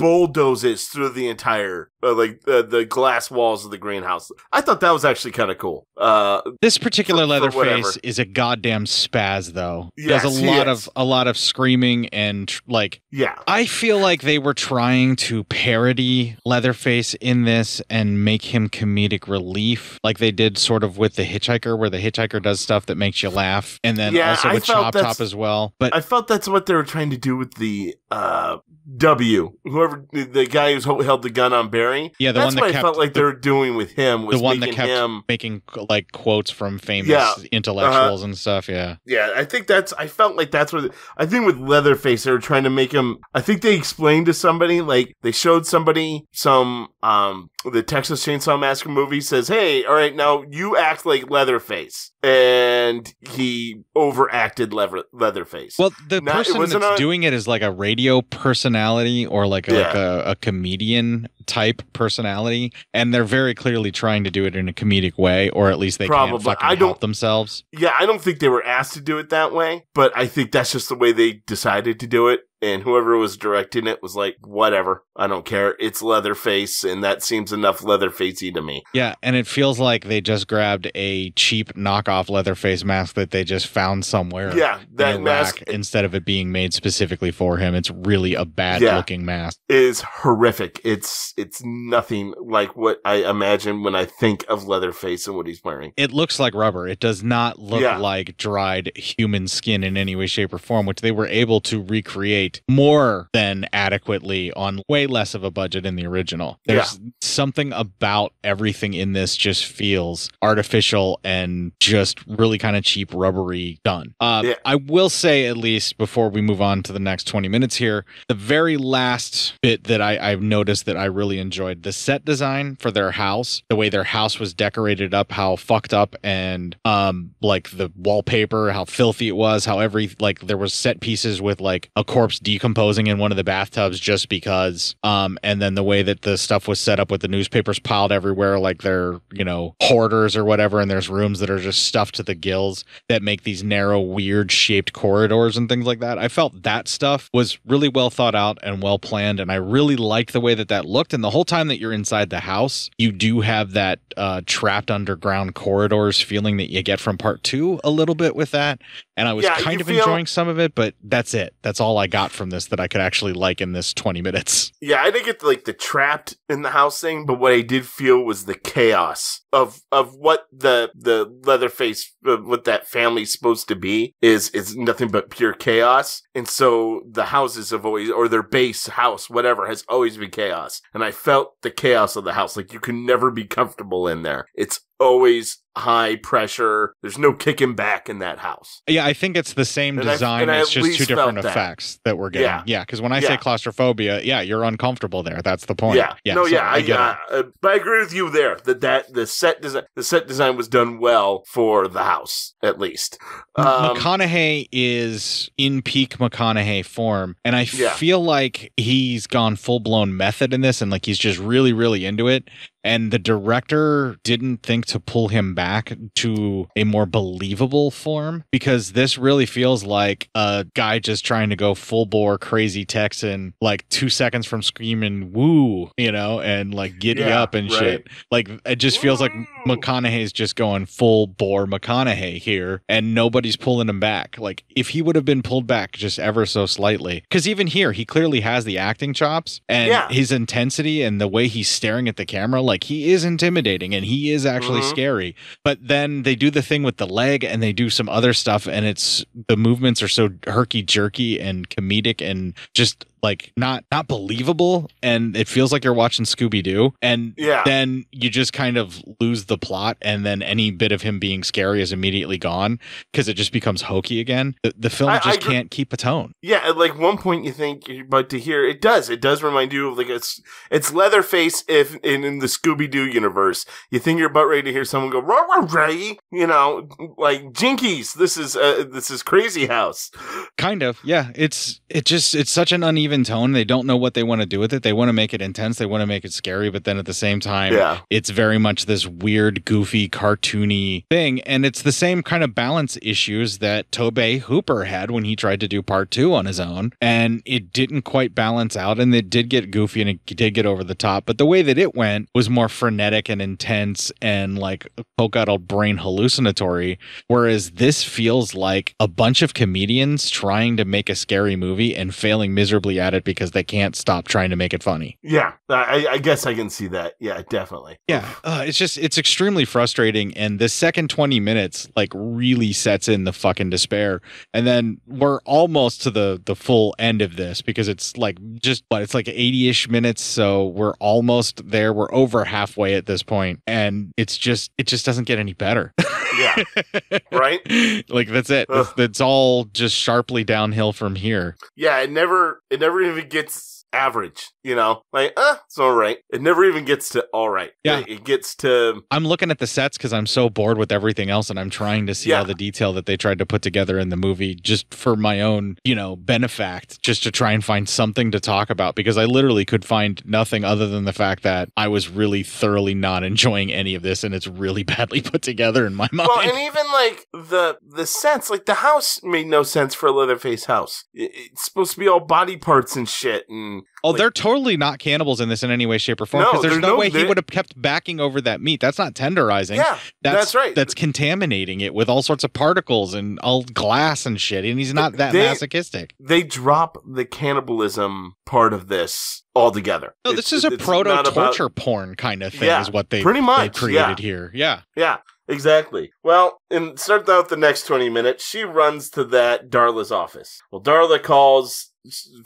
bulldozes through the entire uh, like uh, the glass walls of the greenhouse. I thought that was actually kind of cool. Uh, This particular Leatherface is a goddamn spaz, though. Yes, Does a lot of a lot of screaming and like. Yeah. I feel like they were trying to parody Leatherface in this and make him comedic relief, like they did sort of with the Hitchhiker, where the Hitchhiker does stuff that makes you laugh, and then Yeah, also I with Chop Top as well. But I felt that's what they were trying to do with the uh, W. Whoever the- guy who held the gun on Barry. Yeah, the that's one that what I felt like they the- were doing with him was the one that making kept him. making like quotes from famous Yeah, intellectuals uh-huh. and stuff. Yeah. Yeah, I think that's. I felt like that's what. I think with Leatherface, they were trying to make him. I think they explained to somebody, like they showed somebody some. Um, the Texas Chainsaw Massacre movie says, "Hey, all right, now you act like Leatherface," and he overacted Leather- Leatherface. Well, the it person that's a- doing it is like a radio personality or like a, like a, a comedian type personality, and they're very clearly trying to do it in a comedic way, or at least they Probably. can't fucking I help don't- themselves. Yeah, I don't think they were asked to do it that way, but I think that's just the way they decided to do it. And whoever was directing it was like, whatever, I don't care. It's Leatherface, and that seems enough Leatherfacey to me. Yeah, and it feels like they just grabbed a cheap knockoff Leatherface mask that they just found somewhere. Yeah, that mask- instead of it being made specifically for him. It's really a bad Yeah. looking mask. Is horrific. It's it's nothing like what I imagine when I think of Leatherface and what he's wearing. It looks like rubber. It does not look Yeah. like dried human skin in any way, shape, or form, which they were able to recreate more than adequately on way less of a budget in the original. There's something about everything in this just feels artificial and just really kind of cheap, rubbery done. Uh, Yeah. I will say, at least before we move on to the next 20 minutes here, the very last bit that I, I've noticed that I really enjoyed the set design for their house, the way their house was decorated up, how fucked up and um like the wallpaper, how filthy it was, how every like there was set pieces with like a corpse decomposing in one of the bathtubs just because. Um, and then the way that the stuff was set up with the newspapers piled everywhere, like they're you know hoarders or whatever, and there's rooms that are just stuffed to the gills that make these narrow, weird shaped corridors and things like that. I felt that stuff was really well thought out and well planned, and I really liked the way that that looked. And the whole time that you're inside the house, you do have that uh, trapped underground corridors feeling that you get from part two a little bit with that. And I was Yeah, kind of feel- enjoying some of it, but that's it. That's all I got from this that I could actually like in this 20 minutes. Yeah, I didn't get like the trapped in the house thing, but what I did feel was the chaos of of what the the Leatherface uh, what that family's supposed to be is is nothing but pure chaos. And so the houses have always or their base house, whatever, has always been chaos. And I felt the chaos of the house. Like you can never be comfortable in there. It's always high pressure. There's no kicking back in that house. Yeah, I think it's the same And design. I it's just two different that. effects that we're getting. Yeah. Yeah, because when I say claustrophobia, yeah, you're uncomfortable there. That's the point. Yeah, no, so yeah, I, get it. uh, uh, but I agree with you there that that the set design the set design was done well for the house at least. Um, McConaughey is in peak McConaughey form, and I Yeah. feel like he's gone full blown method in this, and like he's just really, really into it. And the director didn't think to pull him back to a more believable form because this really feels like a guy just trying to go full bore crazy Texan, like two seconds from screaming woo, you know, and like giddy Yeah, up and right. shit. Like it just feels like McConaughey's just going full bore McConaughey here, and nobody's pulling him back. Like if he would have been pulled back just ever so slightly, because even here he clearly has the acting chops and Yeah. his intensity and the way he's staring at the camera, like he is intimidating and he is actually Mhm. scary. But then they do the thing with the leg and they do some other stuff, and it's the movements are so herky jerky and comedic and just like not not believable and it feels like you're watching Scooby-Doo and Yeah. then you just kind of lose the plot and then any bit of him being scary is immediately gone because it just becomes hokey again the, the film I- I just agree- can't keep a tone Yeah, at like one point you think you're about to hear it does. It does remind you of like it's it's Leatherface if in, in the Scooby Doo universe. You think you're about ready to hear someone go rah rah rah, you know, like Jinkies. This is uh, this is Crazy House. kind of yeah it's it just it's such an uneven uneven tone. They don't know what they want to do with it. They want to make it intense. They want to make it scary, but then at the same time, Yeah. it's very much this weird, goofy, cartoony thing. And it's the same kind of balance issues that Tobe Hooper had when he tried to do part two on his own. And it didn't quite balance out and it did get goofy and it did get over the top. But the way that it went was more frenetic and intense and like oh out old brain hallucinatory. Whereas this feels like a bunch of comedians trying to make a scary movie and failing miserably at it because they can't stop trying to make it funny. Yeah, I, I guess I can see that. Yeah, definitely. Yeah, uh, it's just it's extremely frustrating, and the second twenty minutes like really sets in the fucking despair, and then we're almost to the the full end of this because it's like just but it's like eighty ish minutes, so we're almost there. We're over halfway at this point, and it's just it just doesn't get any better. Yeah. right? like that's it. It's, it's all just sharply downhill from here. Yeah, it never it never even gets average, you know? Like, uh, it's all right. It never even gets to all right. Yeah. It, gets to I'm looking at the sets because I'm so bored with everything else, and I'm trying to see all the detail that they tried to put together in the movie just for my own, you know, benefact, just to try and find something to talk about because I literally could find nothing other than the fact that I was really thoroughly not enjoying any of this, and it's really badly put together in my mind. Well, and even like the the sets, like the house made no sense for a Leatherface house. It- it's supposed to be all body parts and shit, and Oh, they're totally not cannibals in this in any way, shape, or form. No, Because there's there's no, no- way he would have kept backing over that meat. That's not tenderizing. Yeah, that's right. That's contaminating it with all sorts of particles and all glass and shit. And he's not that They- masochistic. they drop the cannibalism part of this altogether. No, It's- this is a proto not about- torture porn kind of thing, Yeah, is what they pretty they much, created yeah. here. Yeah. Yeah, exactly. Well, and start out the next 20 minutes, she runs to that Darla's office. Well, Darla calls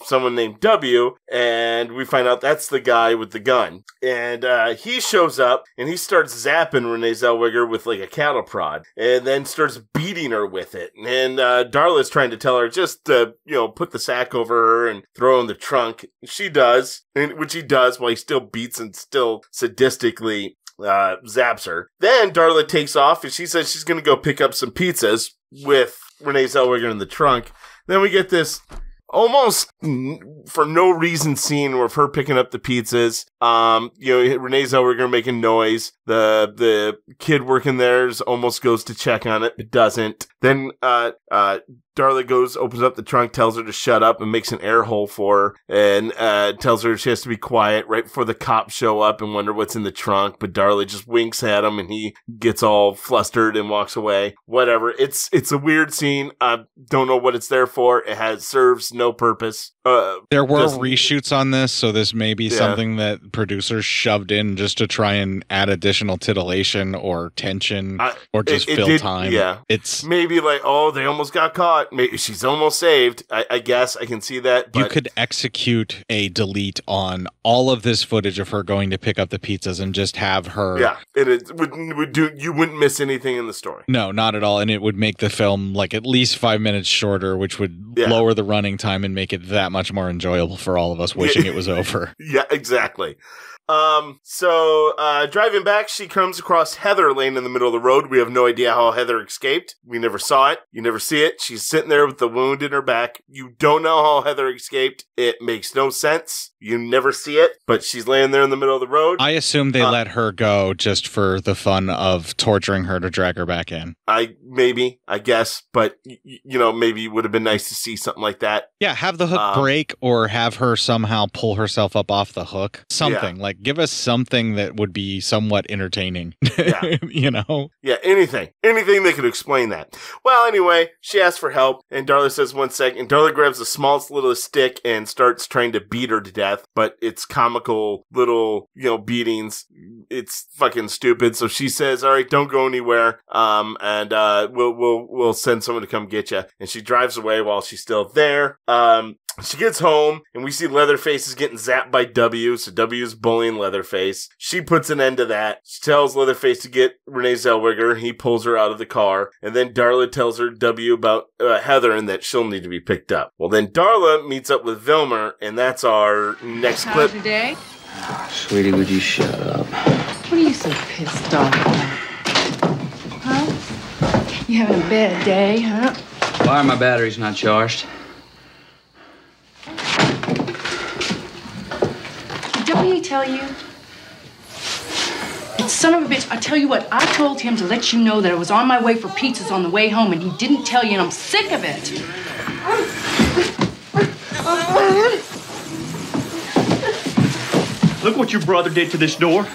someone named W, and we find out that's the guy with the gun. And uh, he shows up and he starts zapping Renee Zellweger with like a cattle prod, and then starts beating her with it. And uh, Darla's trying to tell her just to, you know, put the sack over her and throw in the trunk. She does, and, which he does while he still beats and still sadistically uh, zaps her. Then Darla takes off and she says she's going to go pick up some pizzas with Renee Zellweger in the trunk. Then we get this almost for no reason scene of her picking up the pizzas. Um, you know, Renee Zellweger making noise. The the kid working there almost goes to check on it, but doesn't. Then uh uh Darla goes, opens up the trunk, tells her to shut up, and makes an air hole for her, and uh, tells her she has to be quiet right before the cops show up and wonder what's in the trunk. But Darla just winks at him, and he gets all flustered and walks away. Whatever. It's it's a weird scene. I don't know what it's there for. It has serves no purpose. Uh, There were just- reshoots on this, so this may be Yeah. something that producers shoved in just to try and add additional titillation or tension or just it- it fill did- time. Yeah, It's maybe like oh they almost got caught. Maybe she's almost saved. I, I guess I can see that. But you could execute a delete on all of this footage of her going to pick up the pizzas and just have her yeah, and it would would do. You wouldn't miss anything in the story. No, not at all. And it would make the film like at least five minutes shorter, which would Yeah. lower the running time and make it that much more enjoyable for all of us wishing it was over. Yeah, exactly. Um, so uh driving back, she comes across Heather laying in the middle of the road. We have no idea how Heather escaped. We never saw it. You never see it. She's sitting there with the wound in her back. You don't know how Heather escaped. It makes no sense. You never see it, but she's laying there in the middle of the road. I assume they Uh, let her go just for the fun of torturing her to drag her back in. I maybe, I guess, but you know, maybe it would have been nice to see something like that. Yeah, have the hook Um, break or have her somehow pull herself up off the hook. Something like give us something that would be somewhat entertaining. Yeah. you know? Yeah, anything. Anything that could explain that. Well, anyway, she asks for help, and Darla says one second. Darla grabs the smallest little stick and starts trying to beat her to death, but it's comical little, you know, beatings. It's fucking stupid. So she says, all right, don't go anywhere. Um, and, uh, we'll, we'll, we'll send someone to come get you. And she drives away while she's still there. Um, she gets home and we see Leatherface is getting zapped by W. So W is bullying Leatherface. She puts an end to that. She tells Leatherface to get Renee Zellweger. He pulls her out of the car. And then Darla tells her W about uh, Heather and that she'll need to be picked up. Well, then Darla meets up with Vilmer and that's our next clip. How's your day? Sweetie, would you shut up? What are you so pissed off about? Huh? You having a bad day, huh? Why are my batteries not charged? Tell you? That son of a bitch, I tell you what, I told him to let you know that I was on my way for pizzas on the way home, and he didn't tell you, and I'm sick of it. Look what your brother did to this door.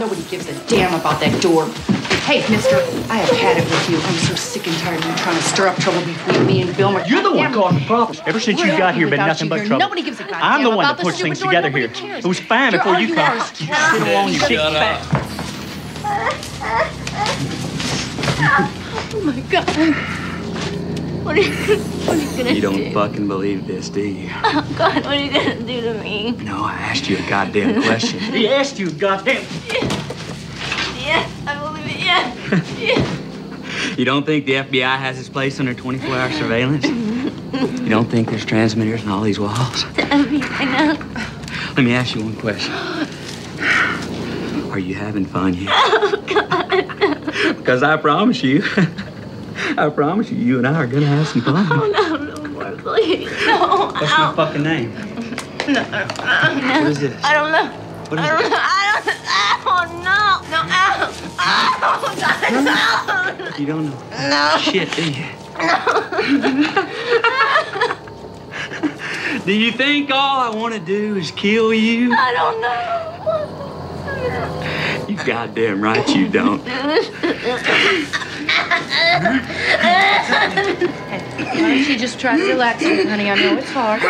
Nobody gives a damn about that door. Hey, mister, I have had it with you. I'm so sick and tired of you trying to stir up trouble between me and Vilmer. You're the one causing problems. Ever since you We're got happy here, been nothing but here. trouble. Nobody gives a goddamn I'm the one about that puts things door. together Nobody here. cares. It was fine You're before you arguing come. You sit along, you big Shut up. fat. Oh my god. What are you, what are you gonna do? You don't do? fucking believe this, do you? Oh god, what are you gonna do to me? No, I asked you a goddamn question. He asked you, goddamn. Yeah, I believe it, yeah. yeah. You don't think the FBI has its place under 24 hour surveillance? You don't think there's transmitters in all these walls? I mean, I know. Let me ask you one question. Are you having fun yet? Oh god. Because I promise you, I promise you, you and I are gonna have some fun. Oh no, no more, please. No. What's my fucking name? No, no. What is this? I don't know. What is I don't it? know. I don't Oh no. No. Ow. Ow. God, You don't know No. shit, do you? No. do you think all I want to do is kill you? I don't know. You goddamn right you don't. Why don't you just try to relax, honey? I know it's hard.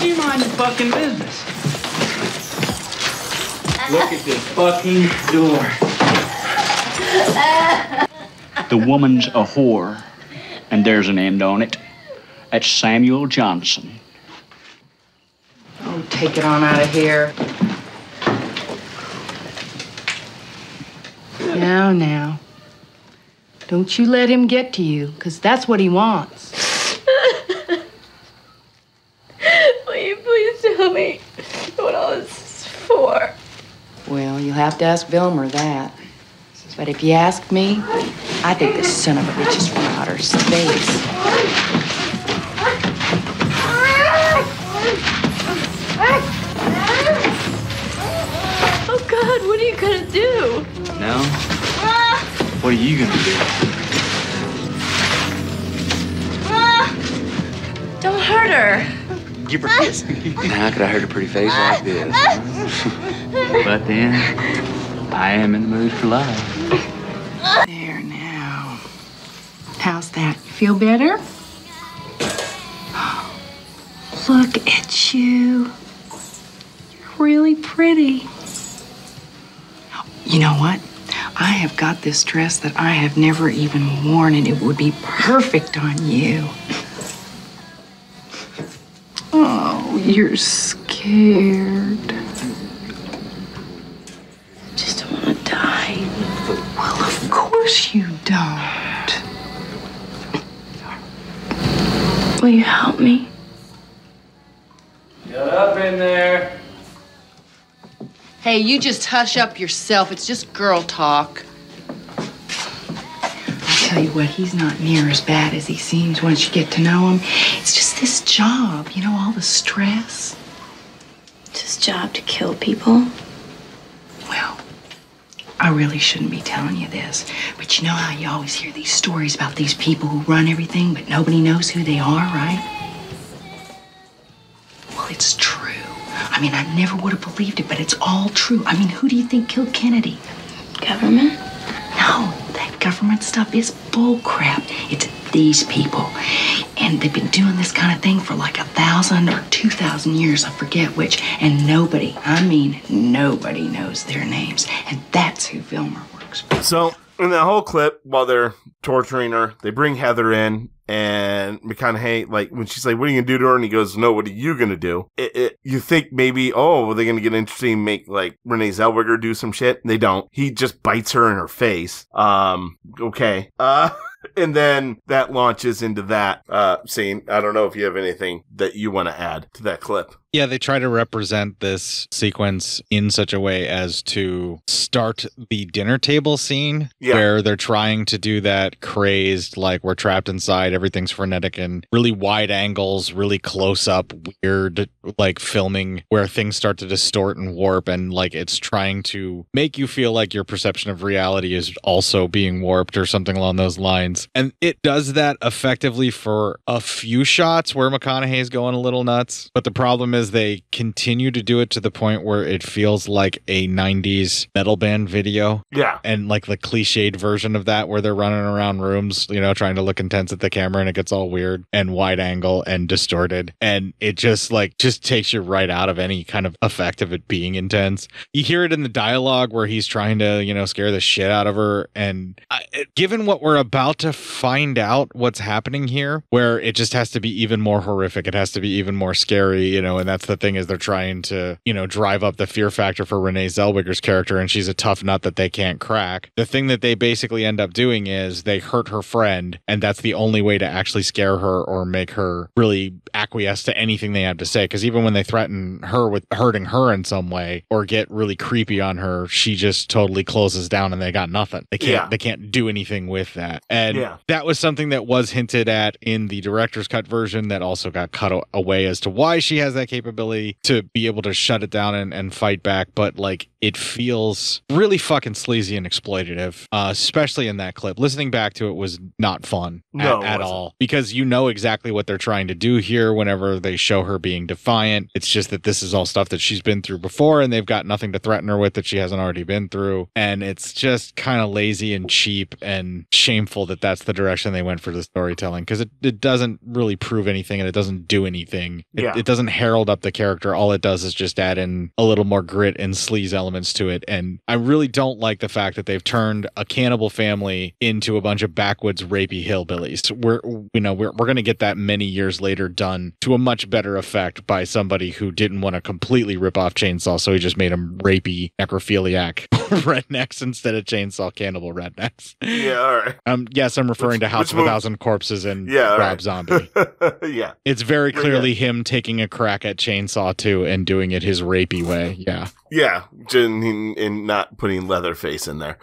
Do you mind your fucking business. Look at this fucking door. The woman's a whore, and there's an end on it. That's Samuel Johnson. Oh, take it on out of here. Now, now. Don't you let him get to you, because that's what he wants. Will you please tell me what all this is for? Well, you'll have to ask Vilmer that. But if you ask me, I think this son of a bitch is from outer space. Oh God, what are you gonna do? No? What are you gonna do? Ah! Don't hurt her. Give her a kiss. How could I hurt a pretty face like this? but then, I am in the mood for love. There now. How's that? Feel better? Look at you. You're really pretty. You know what? I have got this dress that I have never even worn, and it would be perfect on you. Oh, you're scared. I just don't want to die. Well, of course you don't. Will you help me? Get up in there. Hey, you just hush up yourself. It's just girl talk. I'll tell you what, he's not near as bad as he seems once you get to know him. It's just this job, you know, all the stress. It's his job to kill people. Well, I really shouldn't be telling you this, but you know how you always hear these stories about these people who run everything, but nobody knows who they are, right? Well, it's true. I mean, I never would have believed it, but it's all true. I mean, who do you think killed Kennedy? Government? No, that government stuff is bullcrap. It's these people. And they've been doing this kind of thing for like a thousand or two thousand years, I forget which. And nobody, I mean, nobody knows their names. And that's who Vilmer works for. So in that whole clip, while they're torturing her, they bring Heather in, and McConaughey, like when she's like, "What are you gonna do to her?" and he goes, "No, what are you gonna do?" It, it, you think maybe, oh, well, they're gonna get interesting, and make like Renee Zellweger do some shit. They don't. He just bites her in her face. Um, okay. Uh. and then that launches into that uh, scene. I don't know if you have anything that you want to add to that clip. Yeah, they try to represent this sequence in such a way as to start the dinner table scene Yeah. where they're trying to do that crazed, like we're trapped inside, everything's frenetic and really wide angles, really close up, weird, like filming where things start to distort and warp. And like it's trying to make you feel like your perception of reality is also being warped or something along those lines. And it does that effectively for a few shots where McConaughey's going a little nuts. But the problem is they continue to do it to the point where it feels like a 90s metal band video. Yeah. And like the cliched version of that where they're running around rooms, you know, trying to look intense at the camera and it gets all weird and wide angle and distorted. And it just like just takes you right out of any kind of effect of it being intense. You hear it in the dialogue where he's trying to, you know, scare the shit out of her. And I, given what we're about to find out what's happening here, where it just has to be even more horrific, it has to be even more scary, you know, and that's the thing is they're trying to, you know, drive up the fear factor for Renee Zellweger's character, and she's a tough nut that they can't crack. The thing that they basically end up doing is they hurt her friend, and that's the only way to actually scare her or make her really acquiesce to anything they have to say. Because even when they threaten her with hurting her in some way or get really creepy on her, she just totally closes down and they got nothing. They can't Yeah. they can't do anything with that. And Yeah. that was something that was hinted at in the director's cut version that also got cut away as to why she has that capability to be able to shut it down and, and fight back. But like it feels really fucking sleazy and exploitative, uh, especially in that clip. Listening back to it was not fun No, at, at all because you know exactly what they're trying to do here whenever they show her being defiant. It's just that this is all stuff that she's been through before and they've got nothing to threaten her with that she hasn't already been through. And it's just kind of lazy and cheap and shameful that that's the direction they went for the storytelling because it, it doesn't really prove anything and it doesn't do anything. It, Yeah. it doesn't herald up the character. All it does is just add in a little more grit and sleaze elements to it. And I really don't like the fact that they've turned a cannibal family into a bunch of backwoods rapey hillbillies. We're you know we're we're gonna get that many years later done to a much better effect by somebody who didn't want to completely rip off Chainsaw, so he just made them rapey necrophiliac rednecks instead of chainsaw cannibal rednecks. Yeah, all right. Um, yes, I'm referring to House which of a? Thousand Corpses and Yeah, Rob right. Zombie. yeah. It's very Yeah, clearly him taking a crack at Chainsaw 2 and doing it his rapey way. Yeah. Yeah, and, and not putting Leatherface in there.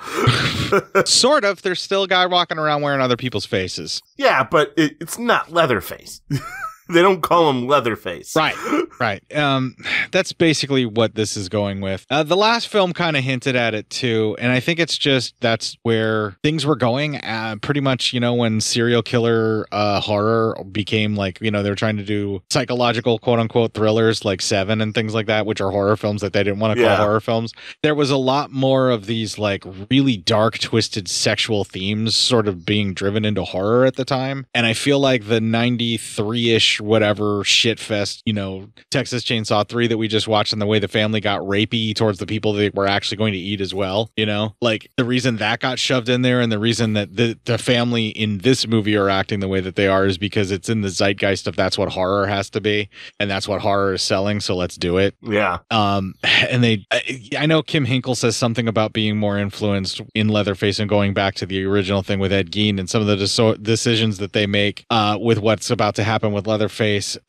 sort of. There's still a guy walking around wearing other people's faces. Yeah, but it, it's not Leatherface. they don't call him Leatherface. Right. Right. Um, that's basically what this is going with. Uh, the last film kind of hinted at it too, and I think it's just that's where things were going. Uh, pretty much, you know, when serial killer uh, horror became like, you know, they were trying to do psychological quote unquote thrillers like Seven and things like that, which are horror films that they didn't want to Yeah. call horror films. There was a lot more of these like really dark, twisted sexual themes sort of being driven into horror at the time, and I feel like the '93 ish whatever shit fest, you know, Texas Chainsaw 3 that we just watched and the way the family got rapey towards the people they were actually going to eat as well, you know? Like the reason that got shoved in there and the reason that the, the family in this movie are acting the way that they are is because it's in the zeitgeist of that's what horror has to be and that's what horror is selling, so let's do it. Yeah. Um, and they, I, I know Kim Henkel says something about being more influenced in Leatherface and going back to the original thing with Ed Gein and some of the decisions that they make uh, with what's about to happen with Leatherface.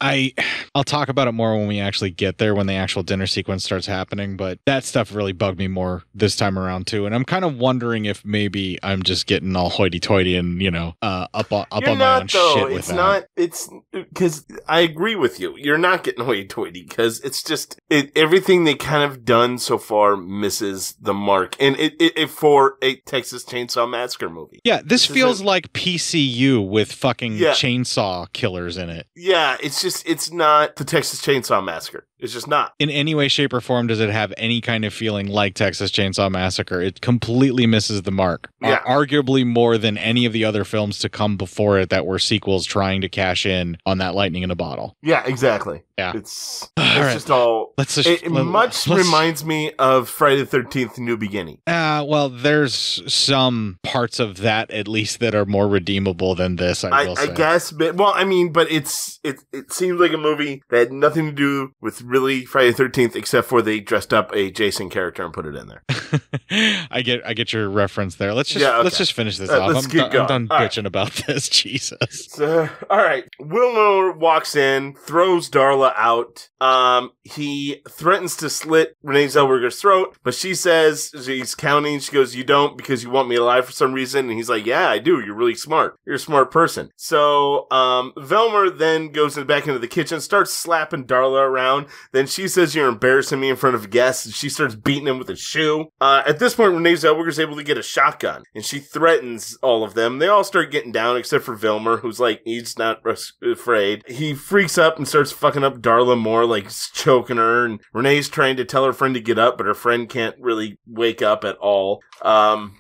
I, I'll talk about it more when we actually get there, when the actual dinner sequence starts happening. But that stuff really bugged me more this time around too. And I'm kind of wondering if maybe I'm just getting all hoity-toity and you know uh, up on up You're on my own though. shit with It's that. not. It's because I agree with you. You're not getting hoity-toity because it's just it, everything they kind of done so far misses the mark, and it, it, it for a Texas Chainsaw Massacre movie. yeah, this This feels like PCU with fucking Yeah. chainsaw killers in it. Yeah, it's just it's not the Texas Chainsaw Massacre. It's just not. in any way, shape, or form does it have any kind of feeling like Texas Chainsaw Massacre. It completely misses the mark. Yeah. Ar- arguably more than any of the other films to come before it that were sequels trying to cash in on that lightning in a bottle. Yeah, exactly. Yeah. It's All it's right. just all. Let's just- it, it let- much let's- reminds me of Friday the Thirteenth: New Beginning. Uh, well, there's some parts of that at least that are more redeemable than this. I, I, I guess, but well, I mean, but it's it it seems like a movie that had nothing to do with really Friday Thirteenth, except for they dressed up a Jason character and put it in there. I get I get your reference there. Let's just Yeah, okay. let's just finish this Uh, off. I'm, done- I'm done All right. bitching about this. Jesus. So, all right. Vilmer walks in, throws Darla out. Um, he threatens to slit Renee Zellweger's throat, but she says she's counting. She goes, "You don't because you want me alive for some reason." And he's like, "Yeah, I do. You're really smart. You're a smart person." So, um, Vilmer then goes in back into the kitchen, starts slapping Darla around. Then she says, "You're embarrassing me in front of guests." And she starts beating him with a shoe. Uh, at this point, Renee Zellweger's able to get a shotgun, and she threatens all of them. They all start getting down except for Vilmer, who's like he's not afraid. He freaks up and starts fucking up Darla more, like choking her. And Renee's trying to tell her friend to get up, but her friend can't really wake up at all. Um,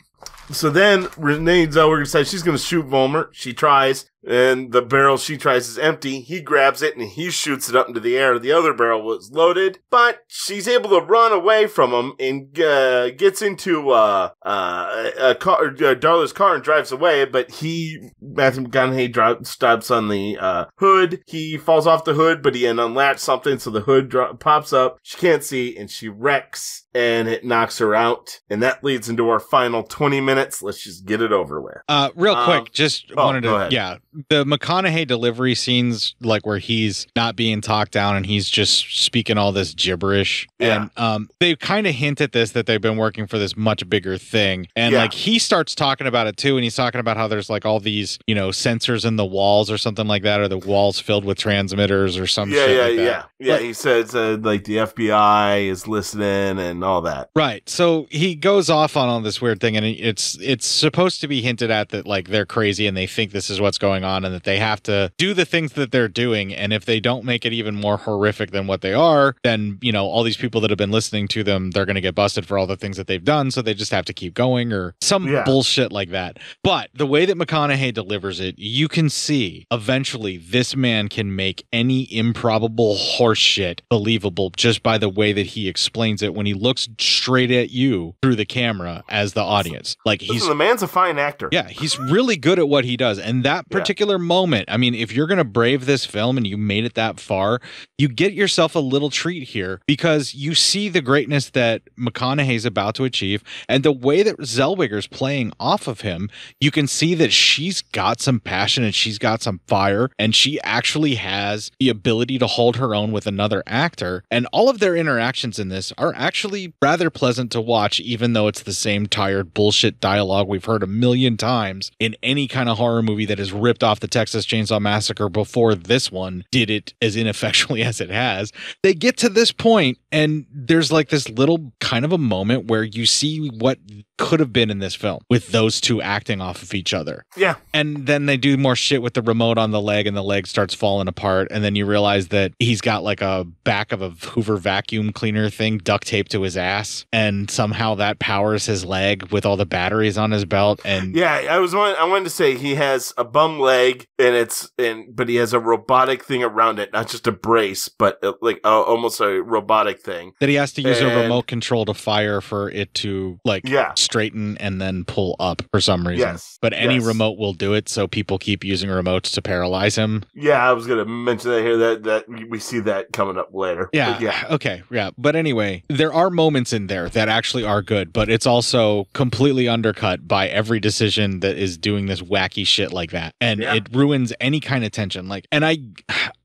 so then Renee Zellweger decides she's going to shoot Vilmer. She tries, and the barrel she tries is empty. He grabs it and he shoots it up into the air. The other barrel was loaded, but she's able to run away from him and uh, gets into uh, uh, a car, uh, Darla's car and drives away. But he, Matthew McConaughey, stops on the uh, hood. He falls off the hood, but he unlatched something, so the hood dro- pops up. She can't see, and she wrecks, and it knocks her out. And that leads into our final 20 minutes. Let's just get it over with. Uh, real Um, quick, just oh, wanted to, yeah, the McConaughey delivery scenes, like where he's not being talked down and he's just speaking all this gibberish, Yeah. and um, they kind of hint at this that they've been working for this much bigger thing, and Yeah. like he starts talking about it too, and he's talking about how there's like all these, you know, sensors in the walls or something like that, or the walls filled with transmitters or some yeah, shit yeah, like that. yeah, yeah. he says uh, like the FBI is listening and all that. Right. So he goes off on all this weird thing, and it's it's supposed to be hinted at that like they're crazy and they think this is what's going on, and that they have to do the things that they're doing, and if they don't make it even more horrific than what they are, then you know all these people that have been listening to them, they're going to get busted for all the things that they've done, so they just have to keep going or some Yeah. bullshit like that. But the way that McConaughey delivers it, you can see eventually this man can make any improbable horseshit believable just by the way that he explains it when he looks straight at you through the camera as the audience. Like he's Listen, the man's a fine actor. yeah, he's really good at what he does. And that particular moment, I mean, if you're going to brave this film and you made it that far, you get yourself a little treat here because you see the greatness that McConaughey's about to achieve and the way that Zellweger's playing off of him, you can see that she's got some passion and she's got some fire and she actually has the ability to hold her own with another actor. And all of their interactions in this are actually rather pleasant to watch, even though it's the same tired bullshit dialogue we've heard a million times in any kind of horror movie that is ripped off the Texas Chainsaw Massacre before this one did it as ineffectually as it has. They get to this point, and there's like this little kind of a moment where you see what could have been in this film with those two acting off of each other. Yeah. And then they do more shit with the remote on the leg and the leg starts falling apart. And then you realize that he's got like a back of a Hoover vacuum cleaner thing duct taped to his ass. And somehow that powers his leg with all the batteries on his belt. And Yeah, I was I wanted to say he has a bum leg and it's and but he has a robotic thing around it, not just a brace, but uh, like uh, almost a robotic thing. that he has to use a remote control to fire for it to like Yeah. straighten and then pull up for some reason. Yes, But any yes. remote will do it. So people keep using remotes to paralyze him. Yeah, I was gonna mention that here that that we- we see that coming up later. Yeah. But yeah. Okay. Yeah. But anyway, there are moments in there that actually are good, but it's also completely undercut by every decision that is doing this wacky shit like that. And Yeah. it ruins any kind of tension. Like, and I.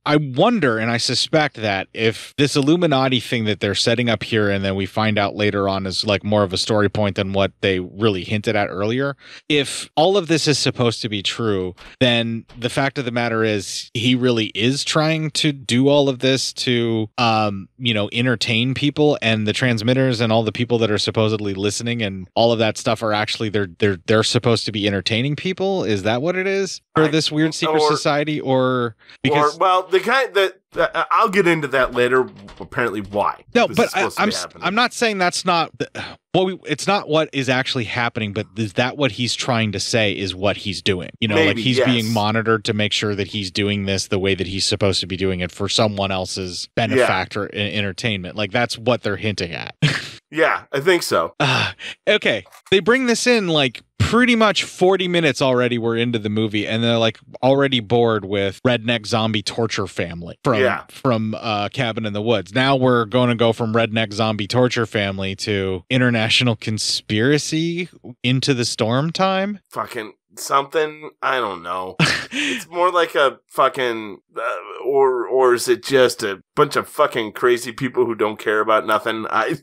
I wonder and I suspect that if this Illuminati thing that they're setting up here and then we find out later on is like more of a story point than what they really hinted at earlier, if all of this is supposed to be true, then the fact of the matter is he really is trying to do all of this to um you know entertain people and the transmitters and all the people that are supposedly listening and all of that stuff are actually they're they're they're supposed to be entertaining people. Is that what it is for this weird secret or- society or because or well, the guy that uh, I'll get into that later. Apparently, why? no, this is but I, to I'm be s- happening. I'm not saying that's not well. We, it's not what is actually happening, but is that what he's trying to say is what he's doing? You know, like he's yes. being monitored to make sure that he's doing this the way that he's supposed to be doing it for someone else's benefactor and entertainment. Like that's what they're hinting at. Yeah, I think so. Uh, okay, they bring this in like pretty much 40 minutes already we're into the movie and they're like already bored with redneck zombie torture family from Yeah. from uh cabin in the woods now we're going to go from redneck zombie torture family to international conspiracy into the storm time Fucking something. I don't know. it's more like a fucking, uh, or or is it just a bunch of fucking crazy people who don't care about nothing? I.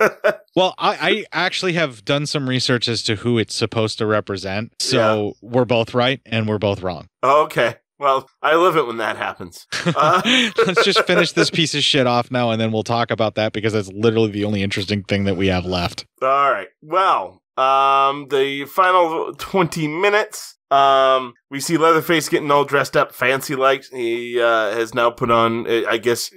well I, I actually have done some research as to who it's supposed to represent so we're both right and we're both wrong okay. Well, I love it when that happens. Uh, let's just finish this piece of shit off now and then we'll talk about that because that's literally the only interesting thing that we have left All right. Well, um, the final 20 minutes, um, we see Leatherface getting all dressed up fancy like. He, uh, has now put on, I guess,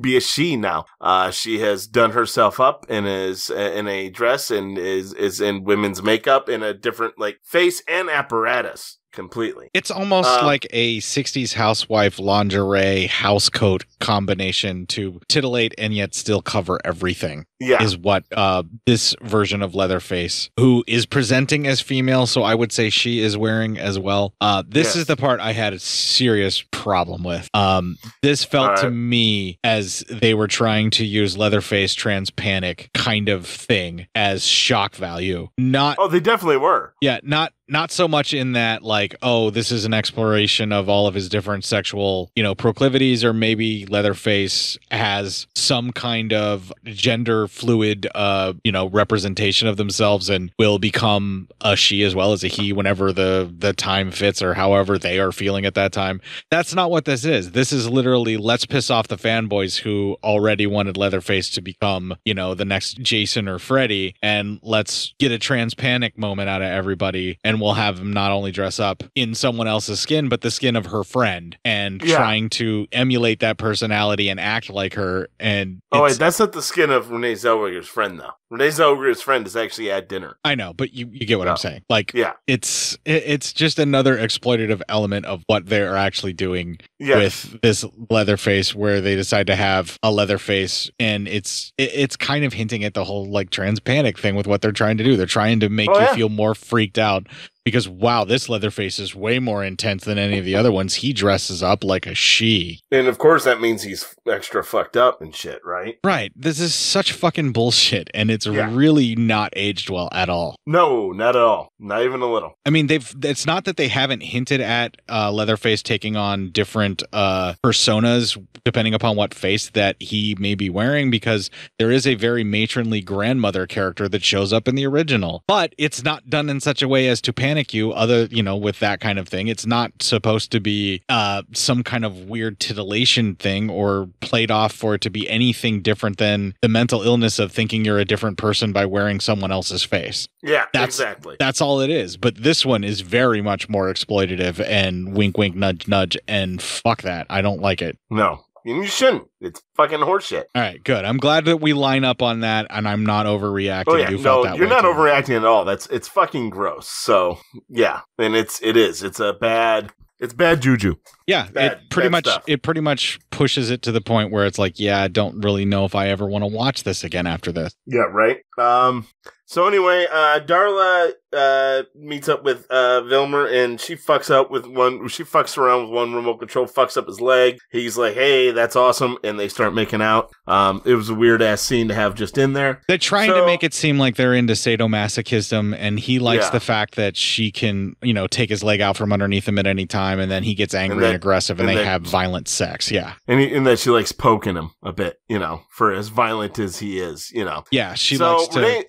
be a she now. Uh, she has done herself up and is uh, in a dress and is, is in women's makeup in a different, like, face and apparatus completely. It's almost Um, like a 60s housewife lingerie house coat combination to titillate and yet still cover everything. Yeah. Is what uh, this version of Leatherface, who is presenting as female, so I would say she is wearing as well. Uh, this Yes. is the part I had a serious problem with. Um, this felt to me as they were trying to use Leatherface trans panic kind of thing as shock value. Not Oh, they definitely were. yeah, not not so much in that like, oh, this is an exploration of all of his different sexual, you know, proclivities, or maybe Leatherface has some kind of gender fluid uh, you know, representation of themselves and will become a she as well as a he whenever the the time fits or however they are feeling at that time. That's not what this is. This is literally let's piss off the fanboys who already wanted Leatherface to become, you know, the next Jason or Freddy, and let's get a trans panic moment out of everybody, and we'll have him not only dress up in someone else's skin, but the skin of her friend, and Yeah. trying to emulate that personality and act like her. And Oh, wait, that's not the skin of Renee Zellweger's friend, though. Renee Zellweger's friend is actually at dinner. I know, but you, you get what. I'm saying. Like, Yeah. it's it, it's just another exploitative element of what they're actually doing Yeah. with this Leatherface, where they decide to have a Leatherface, and it's it, it's kind of hinting at the whole like trans panic thing with what they're trying to do. They're trying to make Oh, you yeah. feel more freaked out because wow, this Leatherface is way more intense than any of the other ones. He dresses up like a she. And of course, that means he's extra fucked up and shit, right? Right. This is such fucking bullshit, and it's Yeah. really not aged well at all. No, not at all. Not even a little. I mean, they've. It's not that they haven't hinted at uh, Leatherface taking on different uh, personas depending upon what face that he may be wearing, because there is a very matronly grandmother character that shows up in the original, but it's not done in such a way as to panic you. Other, you know, with that kind of thing, it's not supposed to be uh, some kind of weird titillation thing or played off for it to be anything different than the mental illness of thinking you're a different person by wearing someone else's face. Yeah, That's exactly. That's all it is. But this one is very much more exploitative and wink, wink, nudge, nudge, and fuck that. I don't like it. No, you shouldn't. It's fucking horseshit. All right, good. I'm glad that we line up on that, and I'm not overreacting. Oh yeah, you felt no, you're not too. overreacting at all. That's it's fucking gross. So yeah, and it's it is. It's a bad. It's bad juju. Yeah, Bad- it pretty much stuff. it pretty much pushes it to the point where it's like, yeah, I don't really know if I ever want to watch this again after this. Yeah, right. Um. So anyway, uh, Darla uh meets up with uh Vilmer, and she fucks up with one. She fucks around with one remote control, fucks up his leg. He's like, "Hey, that's awesome," and they start making out. Um, it was a weird ass scene to have just in there. They're trying to make it seem like they're into sadomasochism, and he likes Yeah. the fact that she can, you know, take his leg out from underneath him at any time, and then he gets angry and, then- aggressive, and, and they then- have violent sex. Yeah, and, he, and that she likes poking him a bit, you know, for as violent as he is, you know. yeah. She So, likes to Renee-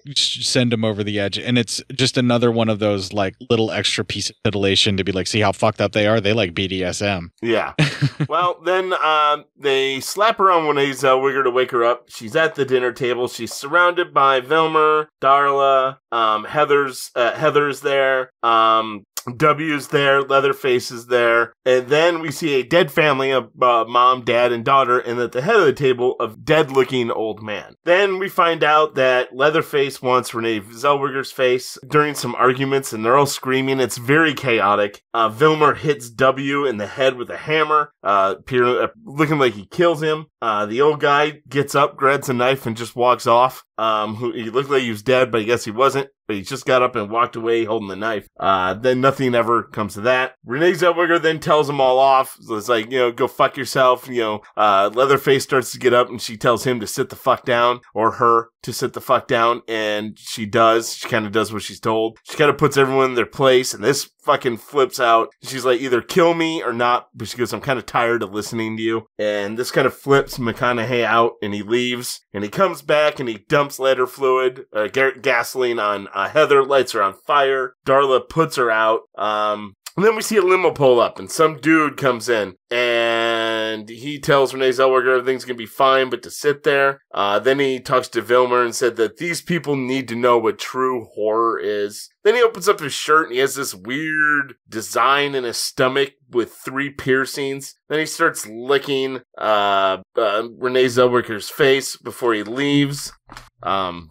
send him over the edge, and it's just another one of those like little extra piece of titillation to be like, see how fucked up they are. They like BDSM. Yeah. well, then um, they slap her on Renee Zellweger to wake her up. She's at the dinner table. She's surrounded by Vilmer, Darla, um, Heather's uh, Heather's there. Um, W's there, Leatherface is there, and then we see a dead family of uh, mom, dad, and daughter, and at the head of the table, a dead-looking old man. Then we find out that Leatherface wants Renee Zellweger's face during some arguments, and they're all screaming. It's very chaotic. Uh, Vilmer hits W in the head with a hammer, uh, uh, looking like he kills him. Uh, the old guy gets up, grabs a knife, and just walks off. Um, who he looked like he was dead, but I guess he wasn't. But he just got up and walked away holding the knife. Uh, then nothing ever comes to that. Renee Zellweger then tells them all off. So it's like, you know, go fuck yourself. You know, uh, Leatherface starts to get up and she tells him to sit the fuck down or her to sit the fuck down. And she does. She kind of does what she's told. She kind of puts everyone in their place. And this fucking flips out. She's like, either kill me or not. But she goes, I'm kind of tired of listening to you. And this kind of flips McConaughey out and he leaves. And he comes back and he dumps ladder fluid, uh, ga- gasoline on uh, Heather, lights her on fire. Darla puts her out. Um, and then we see a limo pull up and some dude comes in and he tells Renee Zellweger everything's going to be fine, but to sit there. Uh, then he talks to Vilmer and said that these people need to know what true horror is. Then he opens up his shirt and he has this weird design in his stomach with three piercings. Then he starts licking uh, uh, Renee Zellweger's face before he leaves. Um,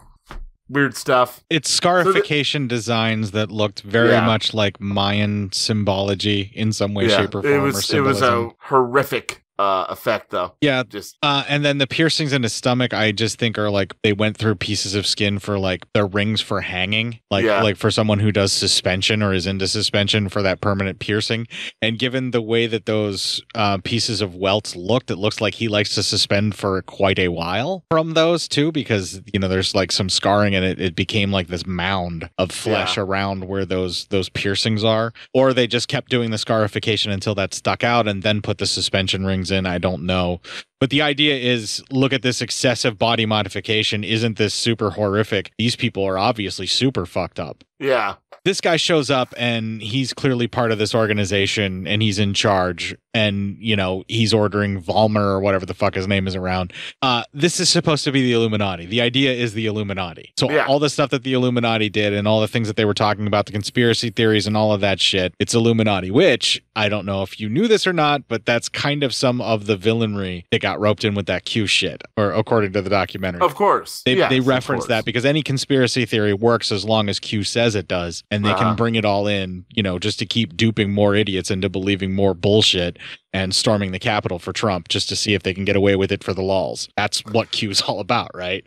weird stuff. It's scarification designs that looked very Yeah. much like Mayan symbology in some way, Yeah, shape, or form. it was it was a horrific uh, effect though. Yeah, just uh, and then the piercings in his stomach, I just think are like they went through pieces of skin for like the rings for hanging, like Yeah. like for someone who does suspension or is into suspension for that permanent piercing. And given the way that those uh, pieces of welts looked, it looks like he likes to suspend for quite a while from those too, because you know there's like some scarring and it, it became like this mound of flesh Yeah. around where those those piercings are, or they just kept doing the scarification until that stuck out and then put the suspension rings in. I don't know. But the idea is look at this excessive body modification. Isn't this super horrific? These people are obviously super fucked up. Yeah. This guy shows up and he's clearly part of this organization and he's in charge and you know he's ordering Valmer or whatever the fuck his name is around. Uh, this is supposed to be the Illuminati. The idea is the Illuminati. So Yeah. all the stuff that the Illuminati did and all the things that they were talking about, the conspiracy theories and all of that shit, it's Illuminati. Which I don't know if you knew this or not, but that's kind of some of the villainry that got roped in with that Q shit, or according to the documentary. Of course. They, Yes, they reference that because any conspiracy theory works as long as Q says it does, and they Uh-huh. can bring it all in, you know, just to keep duping more idiots into believing more bullshit and storming the Capitol for Trump just to see if they can get away with it for the lulls. That's what Q's all about, right?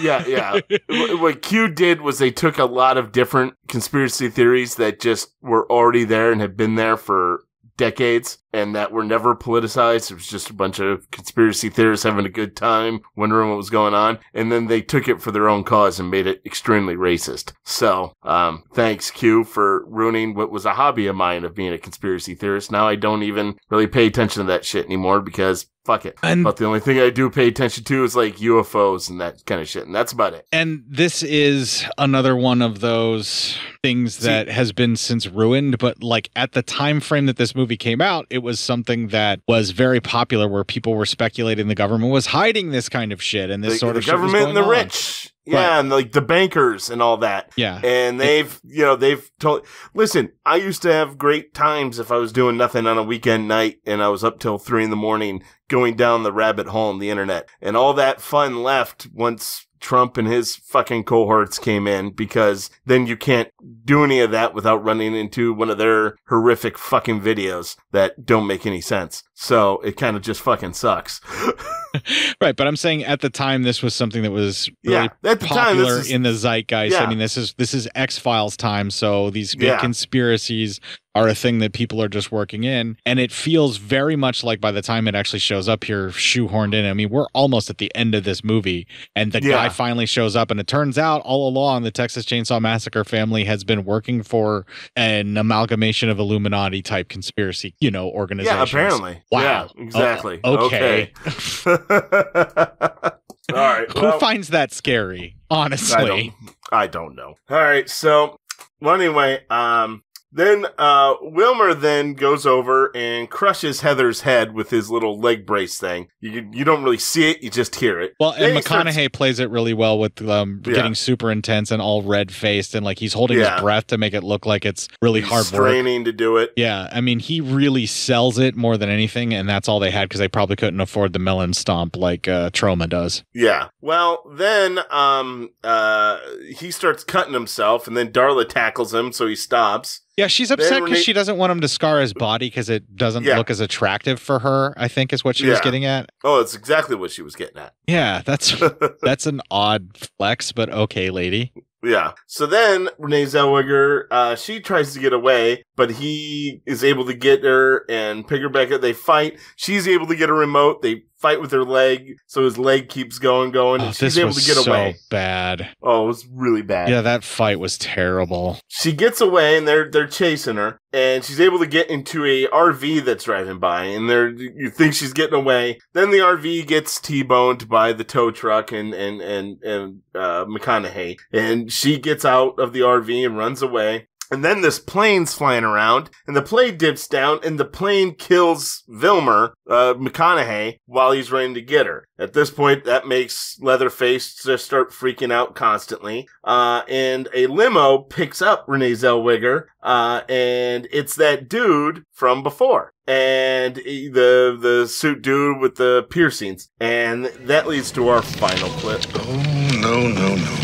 yeah, yeah. What Q did was they took a lot of different conspiracy theories that just were already there and had been there for decades and that were never politicized. It was just a bunch of conspiracy theorists having a good time, wondering what was going on. And then they took it for their own cause and made it extremely racist. So, um, thanks Q for ruining what was a hobby of mine of being a conspiracy theorist. Now I don't even really pay attention to that shit anymore because fuck it. And- but the only thing I do pay attention to is like UFOs and that kind of shit. And that's about it. And this is another one of those things that has been since ruined, but like at the time frame that this movie came out, it was something that was very popular where people were speculating the government was hiding this kind of shit and this the, sort the of government and the on. rich. Yeah, and like the bankers and all that. Yeah. And they've, you know, they've told, listen, I used to have great times if I was doing nothing on a weekend night and I was up till three in the morning going down the rabbit hole on the internet. And all that fun left once Trump and his fucking cohorts came in because then you can't do any of that without running into one of their horrific fucking videos that don't make any sense. So it kind of just fucking sucks. Right, but I'm saying at the time this was something that was really Yeah, at the time, popular is- in the zeitgeist. I mean, this is this is X Files time, so these big Yeah. conspiracies are a thing that people are just working in, and it feels very much like by the time it actually shows up here, shoehorned in. I mean, we're almost at the end of this movie, and the Yeah. guy finally shows up, and it turns out all along the Texas Chainsaw Massacre family has been working for an amalgamation of Illuminati type conspiracy, you know, organizations. Yeah, apparently. Wow. Yeah, exactly. Oh, okay. All right. Who finds that scary? Honestly. I don't, I don't know. All right. So, well, anyway, um, then uh, Vilmer then goes over and crushes Heather's head with his little leg brace thing. You you don't really see it, you just hear it. Well, Then and he starts- McConaughey plays it really well with um, Yeah. getting super intense and all red faced, and like he's holding Yeah. his breath to make it look like it's really hard work. straining to do it. Yeah, I mean, he really sells it more than anything, and that's all they had because they probably couldn't afford the melon stomp like uh, Troma does. Yeah. Well, then um uh he starts cutting himself and then Darla tackles him so he stops. Yeah, she's upset because she doesn't want him to scar his body because it doesn't Yeah. look as attractive for her. I think is what she was getting at. Oh, it's exactly what she was getting at. Yeah, that's that's an odd flex, but okay, lady. Yeah. So then Renee Zellweger, uh, she tries to get away, but he is able to get her and pick her back up. They fight. She's able to get a remote. They fight with her leg, so his leg keeps going, going, Oh, she's this able to get so away. bad. Oh, it was really bad. Yeah, that fight was terrible. She gets away and they're they're chasing her and she's able to get into a RV that's driving by and they're you think she's getting away. Then the RV gets T-boned by the tow truck and and and and uh, McConaughey and she gets out of the RV and runs away. And then this plane's flying around, and the plane dips down, and the plane kills Vilmer, uh, McConaughey, while he's running to get her. At this point, that makes Leatherface just start freaking out constantly. Uh, and a limo picks up Renee Zellweger, uh, and it's that dude from before. And the, the suit dude with the piercings. And that leads to our final clip. Oh, no, no, no.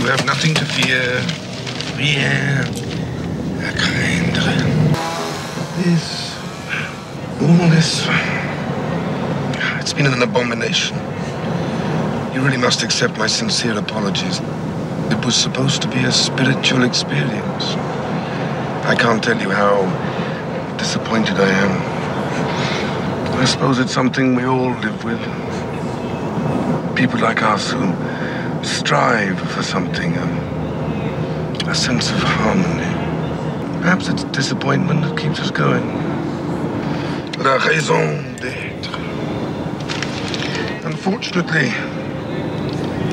You have nothing to fear. Rien à craindre. This. All this. It's been an abomination. You really must accept my sincere apologies. It was supposed to be a spiritual experience. I can't tell you how disappointed I am. I suppose it's something we all live with. People like us who strive for something, um, a sense of harmony. Perhaps it's disappointment that keeps us going. La raison d'être. Unfortunately,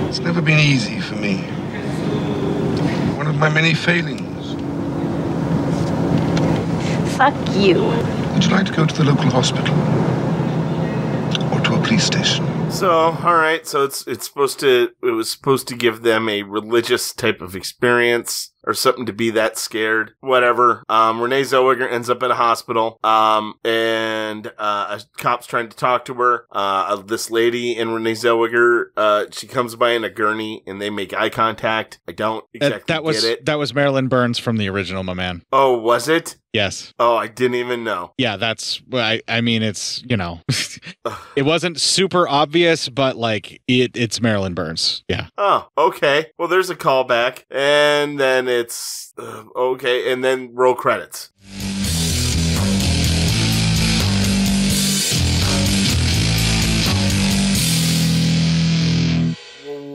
it's never been easy for me. One of my many failings. Fuck you. Would you like to go to the local hospital? Or to a police station? So, all right. So it's it's supposed to it was supposed to give them a religious type of experience or something to be that scared. Whatever. Um, Renee Zellweger ends up in a hospital. Um, and uh, a cop's trying to talk to her. Uh, this lady and Renee Zellweger, uh, she comes by in a gurney and they make eye contact. I don't exactly That, that was get it. that was Marilyn Burns from the original, my man. Oh, was it? Yes. Oh, I didn't even know. Yeah, that's I I mean it's, you know, it wasn't super obvious, but like it it's Marilyn Burns. Yeah. Oh, okay. Well, there's a callback, and then it's uh, okay, and then roll credits.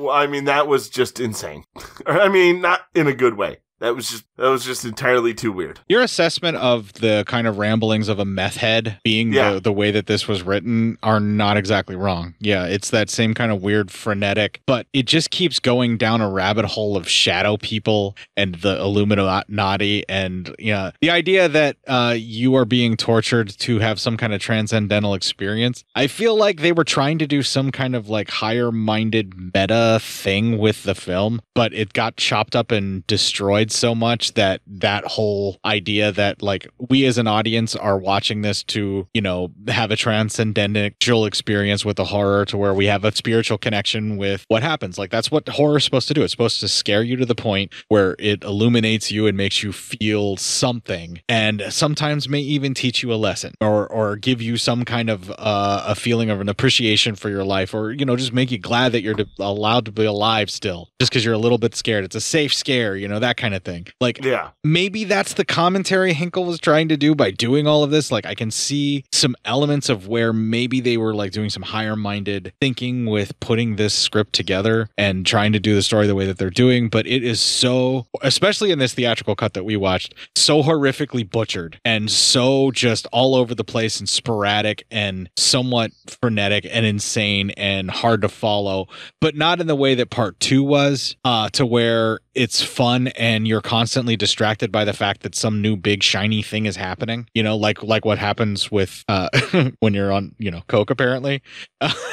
I mean, that was just insane. I mean, not in a good way. That was just that was just entirely too weird. Your assessment of the kind of ramblings of a meth head being Yeah. the, the way that this was written are not exactly wrong. Yeah, it's that same kind of weird frenetic, but it just keeps going down a rabbit hole of shadow people and the Illuminati and you know, the idea that uh, you are being tortured to have some kind of transcendental experience. I feel like they were trying to do some kind of like higher minded meta thing with the film, but it got chopped up and destroyed so much that that whole idea that like we as an audience are watching this to, you know, have a transcendental experience with the horror to where we have a spiritual connection with what happens. Like that's what horror is supposed to do. It's supposed to scare you to the point where it illuminates you and makes you feel something and sometimes may even teach you a lesson or or give you some kind of uh, a feeling of an appreciation for your life or you know just make you glad that you're allowed to be alive still just because you're a little bit scared. It's a safe scare, you know, that kind of thing. Like yeah. maybe that's the commentary Henkel was trying to do by doing all of this. Like I can see some elements of where maybe they were like doing some higher minded thinking with putting this script together and trying to do the story the way that they're doing. But it is so, especially in this theatrical cut that we watched, so horrifically butchered and so just all over the place and sporadic and somewhat frenetic and insane and hard to follow, but not in the way that part two was, uh, to where it's fun and you're constantly distracted by the fact that some new big shiny thing is happening. You know, like like what happens with uh when you're on, you know, coke apparently.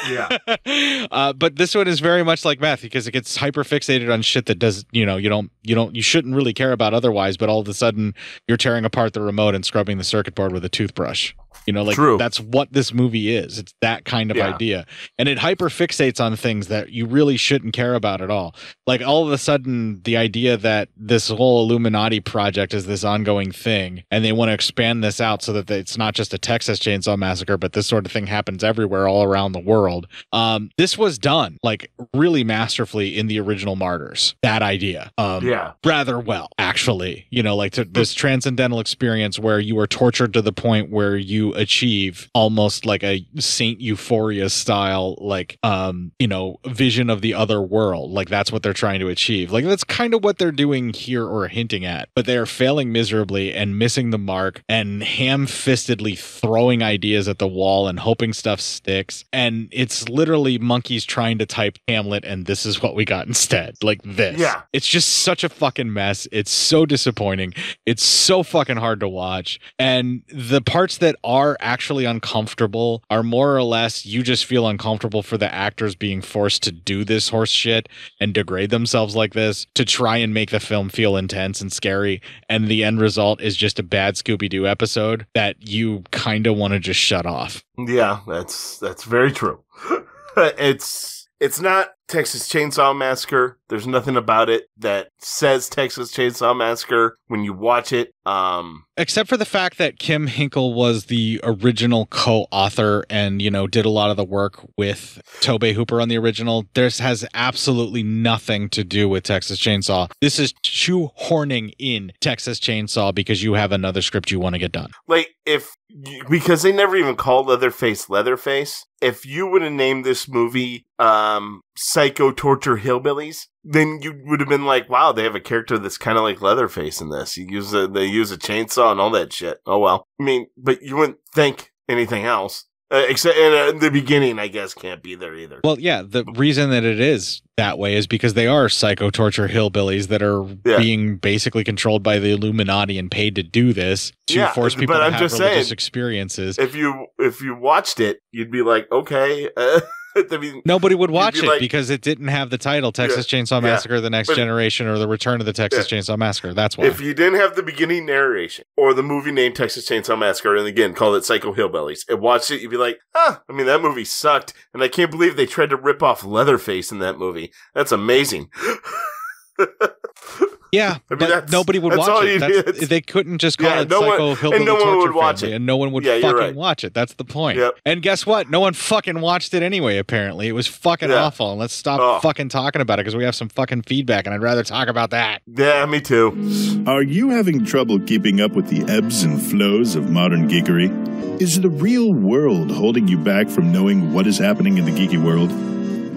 Yeah. uh, but this one is very much like meth because it gets hyper fixated on shit that does, you know, you don't, you don't, you shouldn't really care about otherwise. But all of a sudden, you're tearing apart the remote and scrubbing the circuit board with a toothbrush. You know, like True. that's what this movie is. It's that kind of Yeah. idea. And it hyper fixates on things that you really shouldn't care about at all. Like all of a sudden, the idea that this whole Illuminati project is this ongoing thing, and they want to expand this out so that it's not just a Texas Chainsaw Massacre, but this sort of thing happens everywhere all around the world. Um, this was done like really masterfully in the original Martyrs. That idea. Um, Yeah. rather well, actually. You know, like to, this transcendental experience where you are tortured to the point where you achieve almost like a Saint Euphoria style, like, um, you know, vision of the other world. Like that's what they're trying to achieve. Like that's kind of what they're doing here or hinting at, but they are failing miserably and missing the mark and ham fistedly throwing ideas at the wall and hoping stuff sticks. And it's literally monkeys trying to type Hamlet, and this is what we got instead. Like this. Yeah. It's just such a fucking mess. It's so disappointing. It's so fucking hard to watch. And the parts that are actually uncomfortable are more or less you just feel uncomfortable for the actors being forced to do this horse shit and degrade themselves like this to try and make the film feel intense and scary. And the end result is just a bad Scooby Doo episode that you kind of want to just shut off. Yeah, that's that's very true. it's it's not Texas Chainsaw Massacre. There's nothing about it that says Texas Chainsaw Massacre when you watch it. Um Except for the fact that Kim Henkel was the original co-author and, you know, did a lot of the work with Tobe Hooper on the original. This has absolutely nothing to do with Texas Chainsaw. This is shoehorning in Texas Chainsaw because you have another script you want to get done. like if because they never even called Leatherface Leatherface. If you would have named this movie um Psycho Torture Hillbillies, then you would have been like, wow, they have a character that's kind of like Leatherface in this. You use a they use a chainsaw and all that shit. Oh well. I mean, but you wouldn't think anything else. Uh, except and, uh, the beginning, I guess, can't be there either. Well, yeah, the reason that it is that way is because they are psycho torture hillbillies that are Yeah. being basically controlled by the Illuminati and paid to do this to Yeah, force people but to I'm have just religious saying, experiences. if you if you watched it, you'd be like, okay. Uh, I mean, Nobody would watch be it like- because it didn't have the title Texas Chainsaw yeah, Massacre: The Next Generation or The Return of the Texas Chainsaw Massacre. That's why. If you didn't have the beginning narration or the movie named Texas Chainsaw Massacre, and again called it Psycho Hillbillies, and watched it, you'd be like, ah, I mean, that movie sucked, and I can't believe they tried to rip off Leatherface in that movie. That's amazing. yeah, I mean, but that's- nobody would that's watch all it. you That's- did. they couldn't just call Yeah, it no one- Psycho and Hillbilly no one would Torture watch Family, it. and no one would Yeah, fucking right. watch it. That's the point. Yep. And guess what? No one fucking watched it anyway. Apparently, it was fucking Yeah. awful. And let's stop Oh. fucking talking about it because we have some fucking feedback, and I'd rather talk about that. Yeah, me too. Are you having trouble keeping up with the ebbs and flows of modern geekery? Is the real world holding you back from knowing what is happening in the geeky world?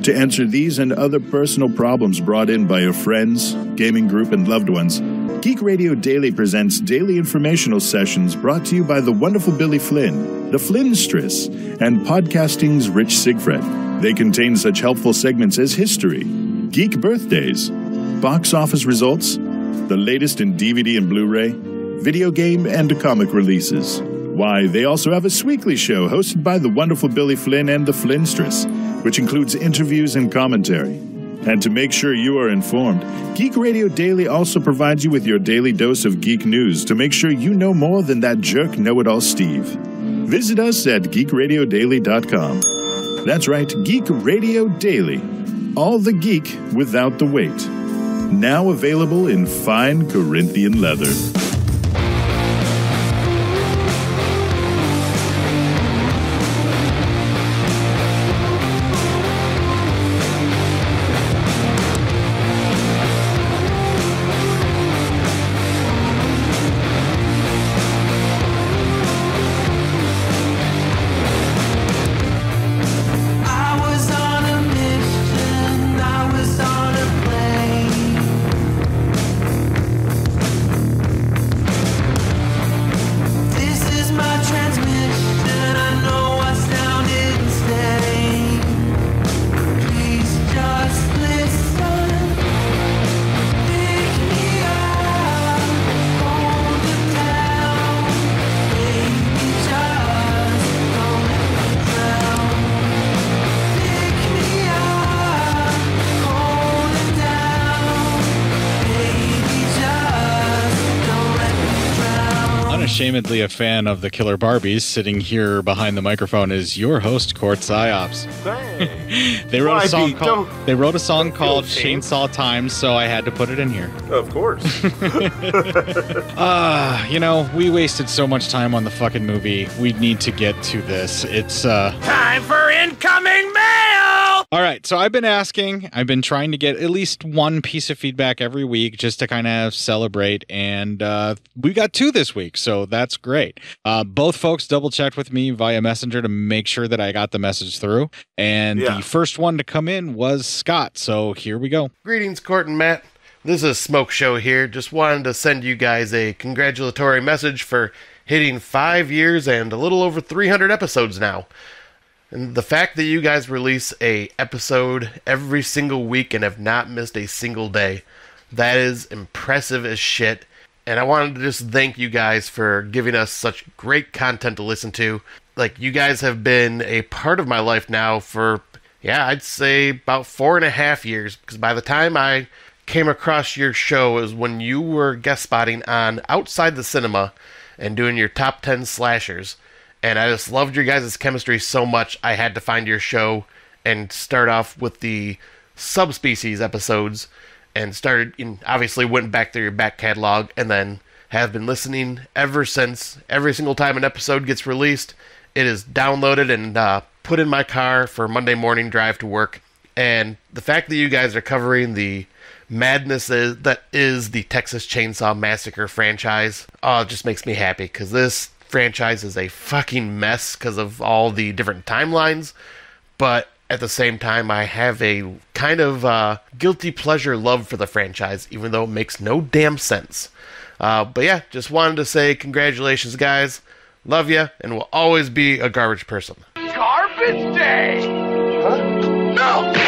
To answer these and other personal problems brought in by your friends, gaming group, and loved ones, Geek Radio Daily presents daily informational sessions brought to you by the wonderful Billy Flynn, the Flynnstress, and podcasting's Rich Sigfred. They contain such helpful segments as history, geek birthdays, box office results, the latest in DVD and Blu ray, video game, and comic releases. Why, they also have a Sweekly show hosted by the wonderful Billy Flynn and the Flynnstress, which includes interviews and commentary. And to make sure you are informed, Geek Radio Daily also provides you with your daily dose of geek news to make sure you know more than that jerk know it all Steve. Visit us at geekradiodaily.com. That's right, Geek Radio Daily. All the geek without the weight. Now available in fine Corinthian leather. Unashamedly a fan of the Killer Barbies, sitting here behind the microphone is your host, Court Psyops. they wrote Why a song called They wrote a song called ashamed. Chainsaw Times, so I had to put it in here. Of course. Ah, you know, we wasted so much time on the fucking movie. We need to get to this. It's uh Time for incoming mail! All right, so I've been asking, I've been trying to get at least one piece of feedback every week just to kind of celebrate, and uh, we got two this week, so that's great. Uh, both folks double checked with me via Messenger to make sure that I got the message through, and Yeah. the first one to come in was Scott, so here we go. Greetings, Court and Matt. This is Smoke Show here. Just wanted to send you guys a congratulatory message for hitting five years and a little over 300 episodes now. And the fact that you guys release a episode every single week and have not missed a single day, that is impressive as shit. And I wanted to just thank you guys for giving us such great content to listen to. Like, you guys have been a part of my life now for, yeah, I'd say about four and a half years. Because by the time I came across your show is when you were guest spotting on Outside the Cinema and doing your top 10 slashers. And I just loved your guys' chemistry so much, I had to find your show and start off with the subspecies episodes and started, and obviously went back through your back catalog and then have been listening ever since. Every single time an episode gets released, it is downloaded and uh, put in my car for Monday morning drive to work. And the fact that you guys are covering the madness that is the Texas Chainsaw Massacre franchise, oh, it just makes me happy because this franchise is a fucking mess because of all the different timelines. But at the same time, I have a kind of uh, guilty pleasure love for the franchise, even though it makes no damn sense. Uh, but yeah, just wanted to say congratulations, guys. Love you, and will always be a garbage person. Garbage day! No!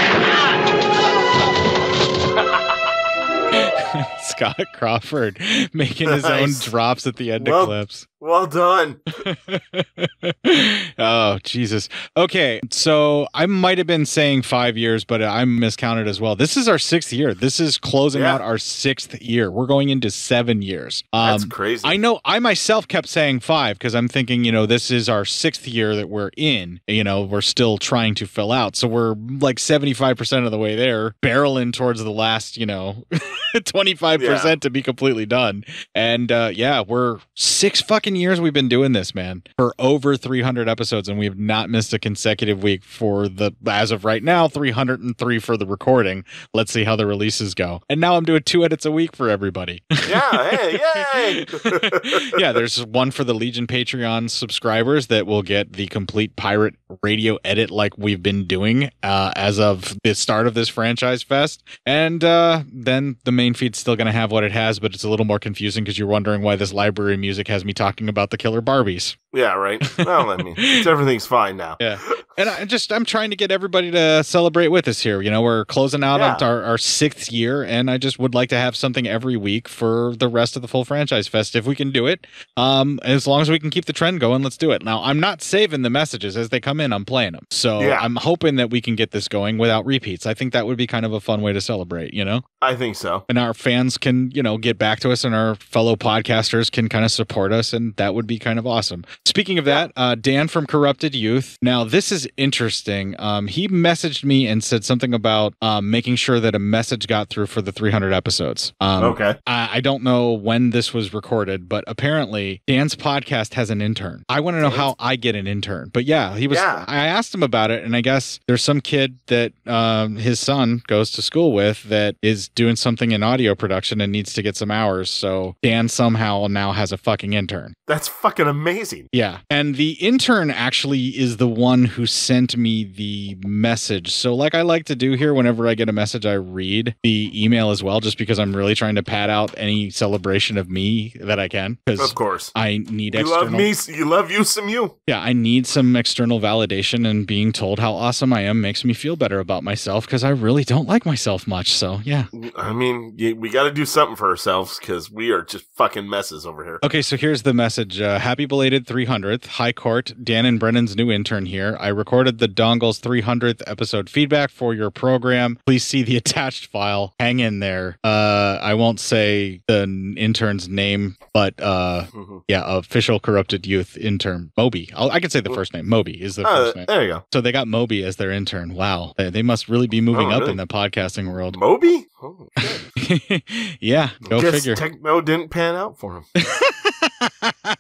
Scott Crawford making his own drops at the end Well- of clips. Well done. oh Jesus. Okay, so I might have been saying five years, but I'm miscounted as well. This is our sixth year. This is closing Yeah. out our sixth year. We're going into seven years. Um, That's crazy. I know. I myself kept saying five because I'm thinking, you know, this is our sixth year that we're in. You know, we're still trying to fill out, so we're like 75 percent of the way there, barreling towards the last, you know, 25 percent to be completely done. And uh, yeah, we're six fucking years we've been doing this, man, for over 300 episodes, and we have not missed a consecutive week for the as of right now 303 for the recording. Let's see how the releases go. And now I'm doing two edits a week for everybody. Yeah, hey, yay! yeah, there's one for the Legion Patreon subscribers that will get the complete pirate radio edit like we've been doing uh, as of the start of this franchise fest. And uh, then the main feed's still going to have what it has, but it's a little more confusing because you're wondering why this library music has me talking about the killer Barbies. Yeah, right. Well, I mean, it's, everything's fine now. Yeah. And I just I'm trying to get everybody to celebrate with us here. You know, we're closing out Yeah. our, our sixth year, and I just would like to have something every week for the rest of the full franchise fest if we can do it. Um, as long as we can keep the trend going, let's do it. Now, I'm not saving the messages as they come in. I'm playing them, so Yeah. I'm hoping that we can get this going without repeats. I think that would be kind of a fun way to celebrate. You know. I think so. And our fans can, you know, get back to us and our fellow podcasters can kind of support us. And that would be kind of awesome. Speaking of that, uh, Dan from Corrupted Youth. Now, this is interesting. Um, he messaged me and said something about um, making sure that a message got through for the 300 episodes. Um, Okay. I, I don't know when this was recorded, but apparently Dan's podcast has an intern. I want to know how I get an intern. But yeah, he was. Yeah. I asked him about it, and I guess there's some kid that um, his son goes to school with that is doing something in audio production and needs to get some hours. So Dan somehow now has a fucking intern. That's fucking amazing. Yeah. And the intern actually is the one who sent me the message. So, like I like to do here, whenever I get a message, I read the email as well, just because I'm really trying to pad out any celebration of me that I can. Because Of course. I need You external. love me. You love you some you. Yeah, I need some external validation, and being told how awesome I am makes me feel better about myself because I really don't like myself much. So, yeah. I mean, we got to do something for ourselves because we are just fucking messes over here. Okay, so here's the message. Uh, happy belated 300th. High Court, Dan and Brennan's new intern here. I recorded the Dongle's 300th episode feedback for your program. Please see the attached file. Hang in there. Uh, I won't say the intern's name, but uh, yeah, official corrupted youth intern Moby. I'll, I can say the first name. Moby is the Oh, first name. there you go. So they got Moby as their intern. Wow, they, they must really be moving Oh, up really? in the podcasting world. Moby? yeah, go Guess figure. Techno didn't pan out for him.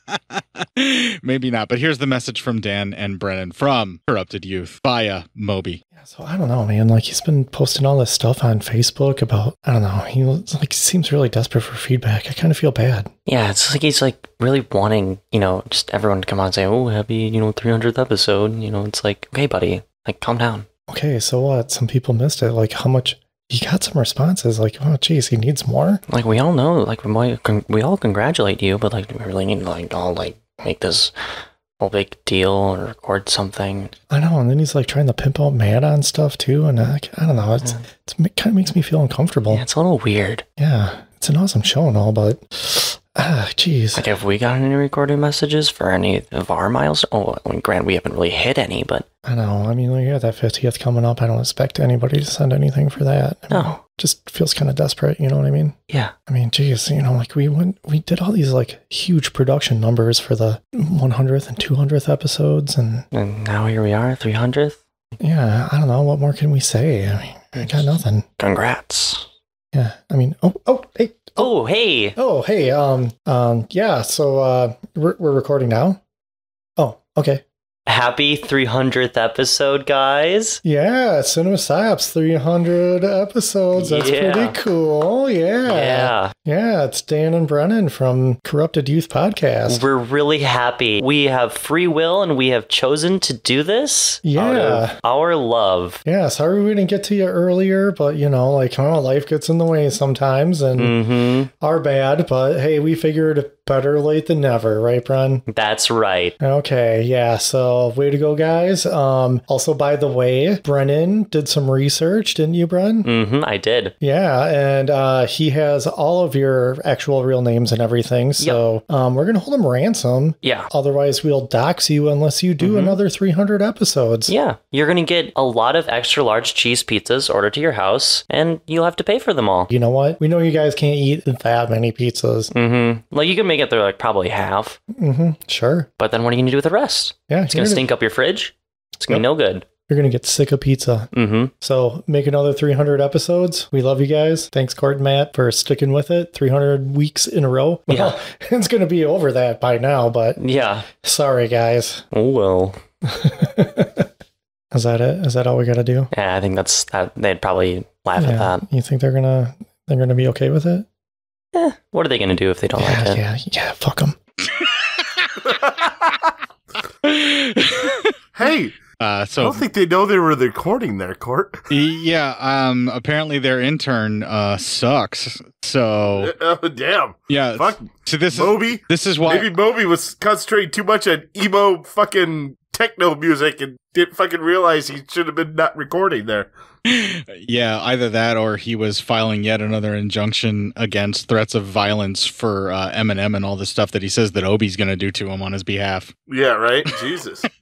Maybe not, but here's the message from Dan and Brennan from Corrupted Youth via uh, Moby. So I don't know, man. Like he's been posting all this stuff on Facebook about I don't know. He looks like seems really desperate for feedback. I kind of feel bad. Yeah, it's like he's like really wanting, you know, just everyone to come on and say, "Oh, happy, you know, 300th episode." You know, it's like, okay, buddy, like calm down. Okay, so what? Some people missed it. Like how much? He got some responses. Like, oh, geez, he needs more. Like we all know, like we might, we all congratulate you, but like we really need like all like make this whole big deal or record something. I know. And then he's like trying to pimp out Matt on stuff too. And uh, I don't know. It's, it's it kind of makes me feel uncomfortable. Yeah, it's a little weird. Yeah, it's an awesome show and all, but ah, jeez. Like, have we gotten any recording messages for any of our miles? Oh, I mean, grant we haven't really hit any, but I know. I mean, like, yeah, that 50th coming up. I don't expect anybody to send anything for that. I No. Just feels kind of desperate. You know what I mean? Yeah. I mean, geez, you know, like we went, we did all these like huge production numbers for the 100th and 200th episodes. And and now here we are, 300th. yeah, I don't know. What more can we say? I mean, I got nothing. Congrats. Yeah. I mean, oh, oh, hey. Oh, hey. Oh, hey. Um, um, yeah. So, uh, we're, we're recording now. Oh, okay. Happy 300th episode, guys. Yeah, Cinema Psyops 300 episodes. That's Yeah. pretty cool. Yeah. Yeah. Yeah, it's Dan and Brennan from Corrupted Youth Podcast. We're really happy. We have free will and we have chosen to do this Yeah. our love. Yeah, sorry we didn't get to you earlier, but you know, like, oh, life gets in the way sometimes and Mm-hmm. our bad, but hey, we figured better late than never, right, Bren? That's right. Okay, yeah, so way to go, guys. Um, also, by the way, Brennan did some research, didn't you, Bren? Mm-hmm. I did. Yeah, and uh, he has all of your actual real names and everything. So um, we're gonna hold him ransom. Yeah. Otherwise, we'll dox you unless you do another 300 episodes. Yeah, you're gonna get a lot of extra large cheese pizzas ordered to your house, and you'll have to pay for them all. You know what? We know you guys can't eat that many pizzas. Mm-hmm. Like you can make it through like probably half, Mm-hmm. Sure. but then what are you gonna do with the rest? Yeah, It's gonna you're stink up your fridge. It's gonna be no good. You're gonna get sick of pizza. Mm-hmm. So make another 300 episodes. We love you guys. Thanks, Court and Matt, for sticking with it. 300 weeks in a row. Well, it's gonna be over that by now, but Yeah. sorry, guys. Oh well. Is that it? Is that all we gotta do? Yeah, I think that's that. They'd probably laugh at that. You think they're gonna they're gonna be okay with it? What are they gonna do if they don't Yeah, like it? yeah, yeah. Fuck them. Hey, Uh, I don't think they know they were recording there, Court. yeah, um, apparently their intern uh sucks. So Oh, damn. yeah, Fuck. So this Moby. is this is why Maybe Moby was concentrating too much on emo fucking techno music and didn't fucking realize he should have been not recording there. Yeah, either that or he was filing yet another injunction against threats of violence for uh, Eminem and all the stuff that he says that Obi's going to do to him on his behalf. Yeah, right? Jesus.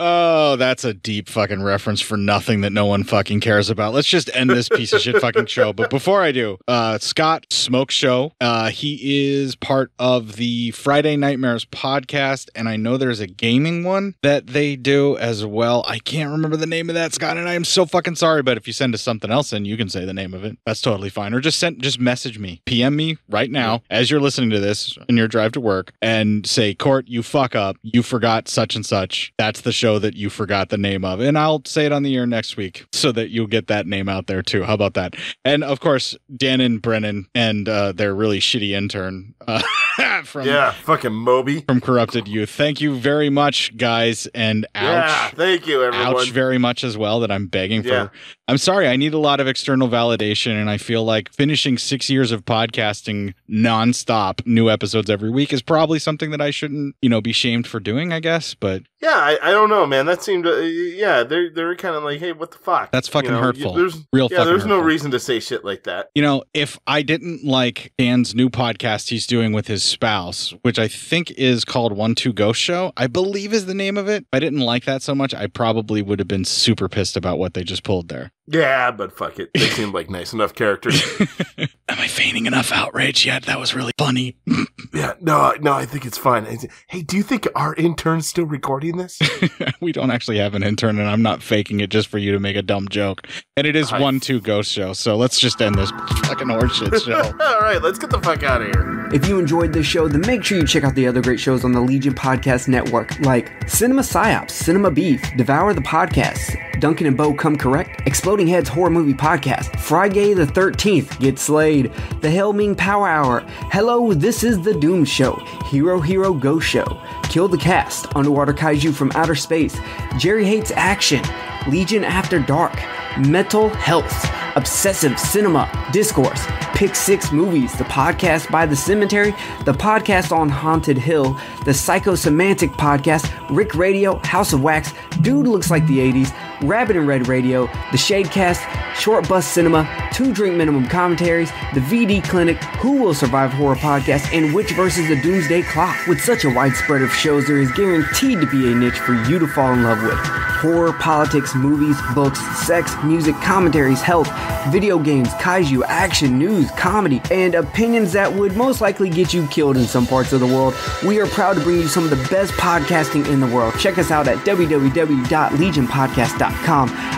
Oh, that's a deep fucking reference for nothing that no one fucking cares about. Let's just end this piece of shit fucking show. But before I do, uh, Scott Smoke Show, uh, he is part of the Friday Nightmares podcast, and I know there's a gaming one that they do as well. I can't remember the name of that, Scott, and I am so fucking sorry. But if you send us something else in, you can say the name of it. That's totally fine. Or just send, just message me, PM me right now as you're listening to this in your drive to work, and say, Court, you fuck up. You forgot such and such. That's the show that you forgot the name of. And I'll say it on the air next week so that you'll get that name out there too. How about that? And of course, Dan and Brennan and uh, their really shitty intern uh, from yeah, fucking Moby. from Corrupted Youth. Thank you very much, guys. And ouch. Yeah, thank you, everyone. Ouch very much as well that I'm begging for. I'm sorry, I need a lot of external validation, and I feel like finishing six years of podcasting nonstop, new episodes every week, is probably something that I shouldn't, you know, be shamed for doing, I guess. But Yeah, I, I don't know, man. That seemed, uh, yeah, they're they're kind of like, hey, what the fuck? That's fucking You know, hurtful. There's Real yeah, there's no reason to say shit like that. You know, if I didn't like Dan's new podcast he's doing with his spouse, which I think is called One Two Ghost Show, I believe is the name of it. If I didn't like that so much, I probably would have been super pissed about what they just pulled there. Yeah, but fuck it. They seem like nice enough characters. Am I feigning enough outrage yet? That was really funny. yeah, no, no, I think it's fine. Hey, do you think our intern's still recording this? we don't actually have an intern, and I'm not faking it just for you to make a dumb joke. And it is I- One Two Ghost Show, so let's just end this fucking horseshit show. All right, let's get the fuck out of here. If you enjoyed this show, then make sure you check out the other great shows on the Legion Podcast Network, like Cinema Psyops, Cinema Beef, Devour the Podcast, Duncan and Bo Come Correct, Exploding Heads Horror Movie Podcast, Friday the 13th, Get Slayed, The Helming Power Hour, Hello, This is the Doom Show, Hero Hero Ghost Show, Kill the Cast, Underwater Kaiju from Outer Space, Jerry Hates Action, Legion After Dark, Mental Health, Obsessive Cinema, Discourse, Pick Six Movies, the podcast by The Cemetery, the podcast on Haunted Hill, the Psychosemantic podcast, Rick Radio, House of Wax, Dude Looks Like the 80s, Rabbit and Red Radio, The Shadecast, Short Bus Cinema, Two Drink Minimum Commentaries, The VD Clinic, Who Will Survive Horror Podcast, and Which versus the Doomsday Clock. With such a wide spread of shows, there is guaranteed to be a niche for you to fall in love with. Horror, politics, movies, books, sex, music, commentaries, health, video games, kaiju, action, news, comedy, and opinions that would most likely get you killed in some parts of the world. We are proud to bring you some of the best podcasting in the world. Check us out at www.legionpodcast.com,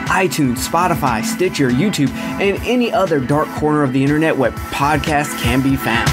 iTunes, Spotify, Stitcher, YouTube, and any other dark corner of the internet where podcasts can be found.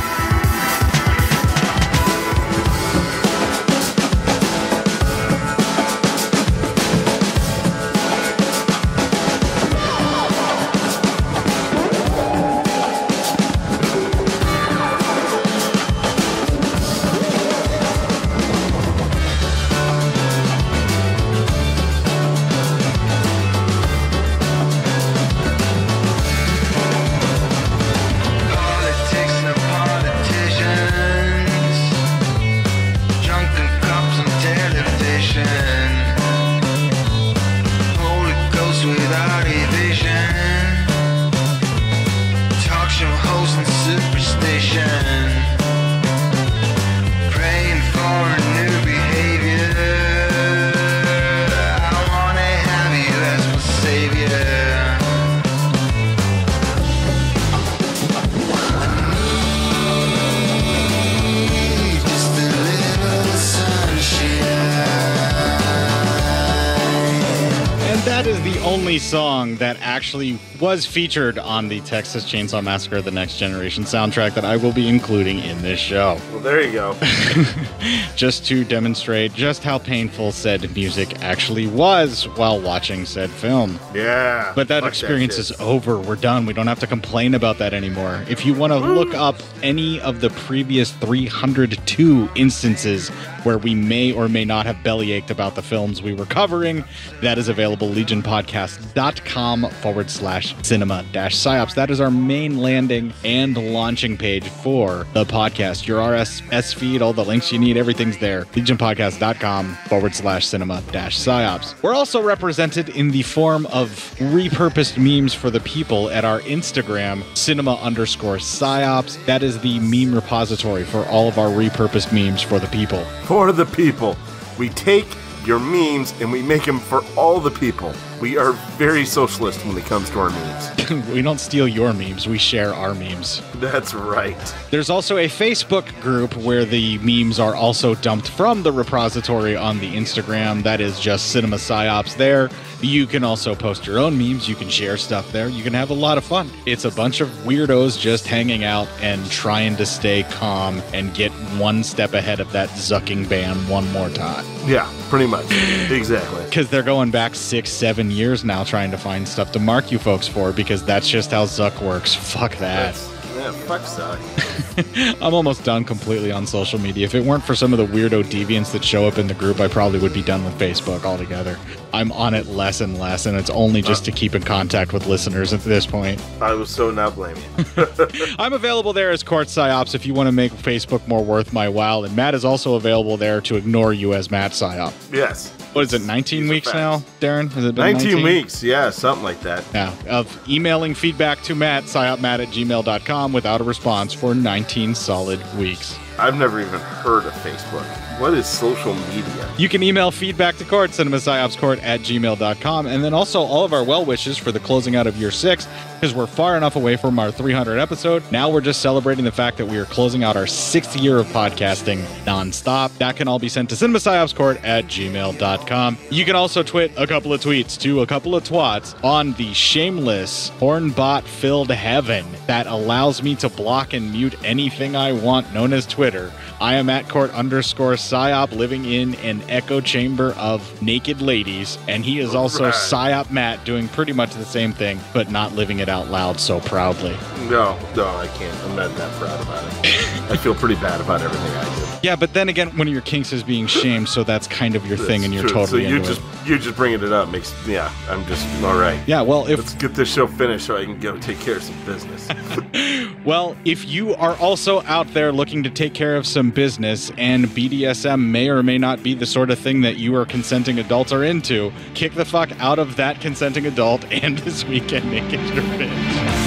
Actually was featured on the Texas Chainsaw Massacre The Next Generation soundtrack that I will be including in this show. Well, there you go. just to demonstrate just how painful said music actually was while watching said film. Yeah. But that experience shit. is over. We're done. We don't have to complain about that anymore. If you want to look up any of the previous 302 instances where we may or may not have bellyached about the films we were covering, that is available legionpodcast.com forward slash cinema dash psyops. That is our main landing and launching page for the podcast. Your RSS feed, all the links you need, everything's there. legionpodcast.com forward slash cinema dash psyops. We're also represented in the form of repurposed memes for the people at our Instagram, cinema underscore psyops. That is the meme repository for all of our repurposed memes for the people. For the people. We take your memes and we make them for all the people. We are very socialist when it comes to our memes. we don't steal your memes, we share our memes. That's right. There's also a Facebook group where the memes are also dumped from the repository on the Instagram. That is just Cinema Psyops there. You can also post your own memes. You can share stuff there. You can have a lot of fun. It's a bunch of weirdos just hanging out and trying to stay calm and get one step ahead of that zucking ban one more time. Yeah, pretty much. exactly. Because they're going back six, seven years now trying to find stuff to mark you folks for because that's just how Zuck works. Fuck that. Yeah, Yeah, fuck Zuck. I'm almost done completely on social media. If it weren't for some of the weirdo deviants that show up in the group, I probably would be done with Facebook altogether. I'm on it less and less, and it's only just to keep in contact with listeners at this point. I was so not blaming you. I'm available there as Court Psyops if you want to make Facebook more worth my while, and Matt is also available there to ignore you as Matt Psyop. yes. What is it, 19 weeks now, Darren? Has it been 19, weeks. Yeah, something like that. Yeah, of emailing feedback to Matt, psyopmatt at gmail.com without a response for 19 solid weeks. I've never even heard of Facebook. What is social media? You can email feedback to court, cinemapsyopscourt at gmail.com, and then also all of our well wishes for the closing out of year six, because we're far enough away from our 300 episode. Now we're just celebrating the fact that we are closing out our sixth year of podcasting nonstop. That can all be sent to cinemapsyopscourt at gmail.com. You can also twit a couple of tweets to a couple of twats on the shameless hornbot filled heaven that allows me to block and mute anything I want, known as Twitter. I am at court underscore psyop living in an echo chamber of naked ladies, and he is also Right. psyop Matt doing pretty much the same thing, but not living it out loud so proudly. No, no, I can't. I'm not that proud about it. I feel pretty bad about everything I do. Yeah, but then again, one of your kinks is being shamed, so that's kind of your thing, and you're True. totally so you into just it. you just bringing it up makes yeah. I'm just all right. Yeah, well, if let's get this show finished so I can go take care of some business. Well, if you are also out there looking to take care of some business and BDSM may or may not be the sort of thing that you or consenting adults are into, kick the fuck out of that consenting adult and this weekend naked your bitch.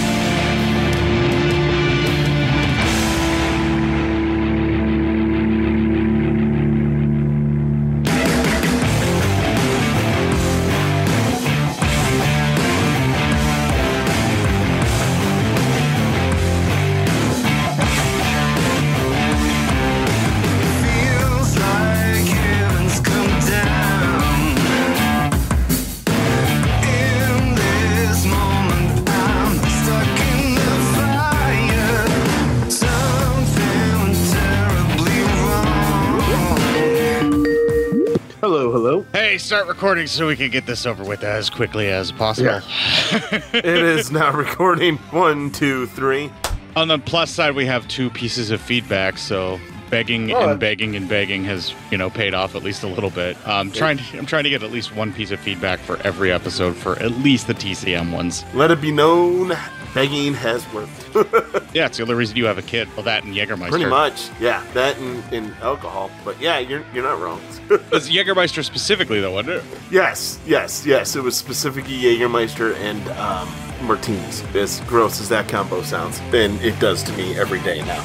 Recording so we can get this over with as quickly as possible. it is now recording. One, two, three. On the plus side, we have two pieces of feedback, so begging Oh, and begging and begging has, you know, paid off at least a little bit. Um, trying to, I'm trying to get at least one piece of feedback for every episode for at least the TCM ones. Let it be known, begging has worked. Yeah, it's the only reason you have a kid. Well, that and Jägermeister. Pretty much, yeah. That and, and alcohol, but yeah, you're you're not wrong. It's Jägermeister specifically, though, wasn't it? yes, yes, yes. It was specifically Jägermeister and um, martinis. As gross as that combo sounds, and it does to me every day now.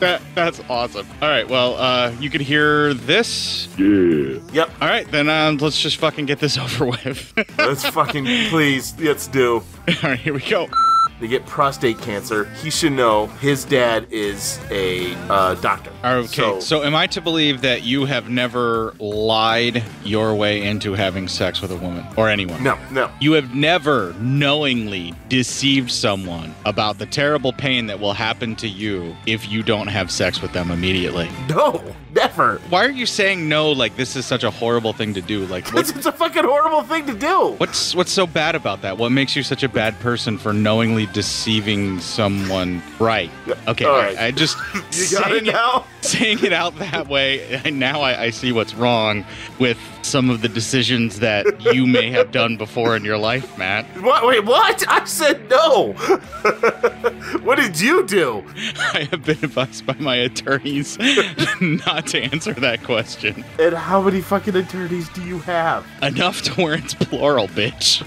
That that's awesome. All right, well, uh, you can hear this. Yeah. Yep. All right, then um, let's just fucking get this over with. Let's fucking please, let's do. All right, here we go. They get prostate cancer. He should know his dad is a uh, doctor. Okay, so, am I to believe that you have never lied your way into having sex with a woman or anyone? No, no. You have never knowingly deceived someone about the terrible pain that will happen to you if you don't have sex with them immediately. No, never. Why are you saying no like this is such a horrible thing to do? Like It's, what, it's a fucking horrible thing to do. what's what's so bad about that? What makes you such a bad person for knowingly deceiving someone? Right. Okay. I- I, just You got saying it now? saying it out that way, now I, I see what's wrong with some of the decisions that you may have done before in your life, Matt. What? Wait, what? I said no. what did you do? I have been advised by my attorneys not to answer that question. And how many fucking attorneys do you have? Enough to where it's plural, bitch.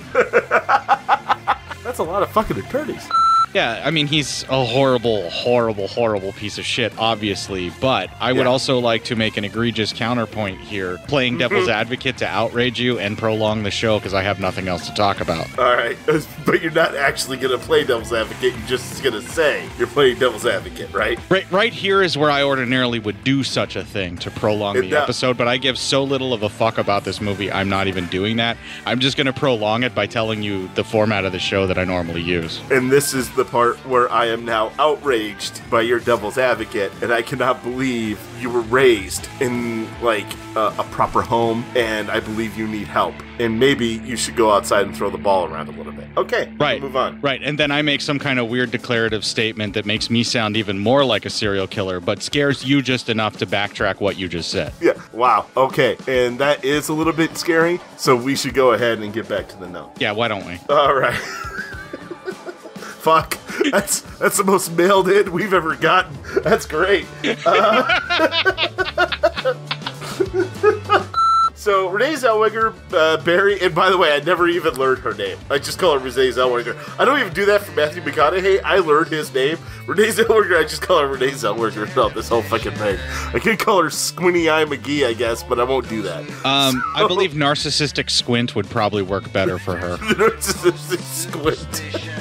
That's a lot of fucking attorneys. Yeah, I mean, he's a horrible, horrible, horrible piece of shit, obviously. But I would Yeah. also like to make an egregious counterpoint here, playing devil's advocate to outrage you and prolong the show because I have nothing else to talk about. All right, but you're not actually gonna play devil's advocate. You're just gonna say you're playing devil's advocate, right? Right, right here is where I ordinarily would do such a thing to prolong And the now- episode, but I give so little of a fuck about this movie, I'm not even doing that. I'm just going to prolong it by telling you the format of the show that I normally use. And this is the the part where I am now outraged by your devil's advocate, and I cannot believe you were raised in like a, a proper home, and I believe you need help, and maybe you should go outside and throw the ball around a little bit. Okay, Right. Move on. Right. And then I make some kind of weird declarative statement that makes me sound even more like a serial killer, but scares you just enough to backtrack what you just said. Yeah. Wow. Okay, and that is a little bit scary, so we should go ahead and get back to the note. Yeah, why don't we? All right. Fuck. That's that's the most mailed in we've ever gotten. That's great. Uh, so Renee Zellweger, uh, Barry, and by the way, I never even learned her name. I just call her Renee Zellweger. I don't even do that for Matthew McConaughey. I learned his name. Renee Zellweger, I just call her Renee Zellweger throughout this whole fucking thing. I could call her Squinty Eye McGee, I guess, but I won't do that. Um, I believe narcissistic squint would probably work better for her. narcissistic squint.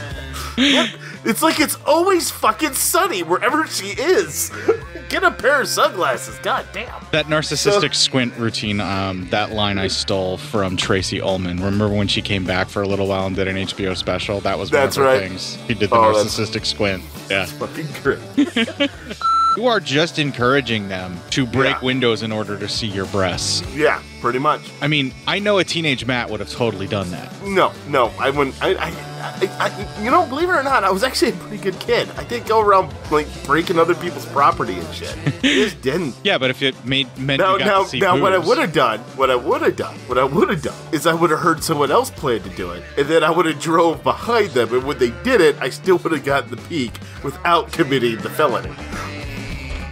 It's like it's always fucking sunny wherever she is. Get a pair of sunglasses. God damn. That narcissistic squint routine, um, that line I stole from Tracey Ullman. Remember when she came back for a little while and did an HBO special? That was one That's of her right. things. She did the Oh, narcissistic squint. Yeah. fucking great. You are just encouraging them to break Yeah. windows in order to see your breasts. Yeah, pretty much. I mean, I know a teenage Matt would have totally done that. No, no, I wouldn't. I, I, I, I, you know, believe it or not, I was actually a pretty good kid. I didn't go around like breaking other people's property and shit. I just didn't. Yeah, but if it made meant Now, you got now, to see now, what I would have done, what I would have done, what I would have done is I would have heard someone else plan to do it, and then I would have drove behind them, and when they did it, I still would have gotten the peak without committing the felony.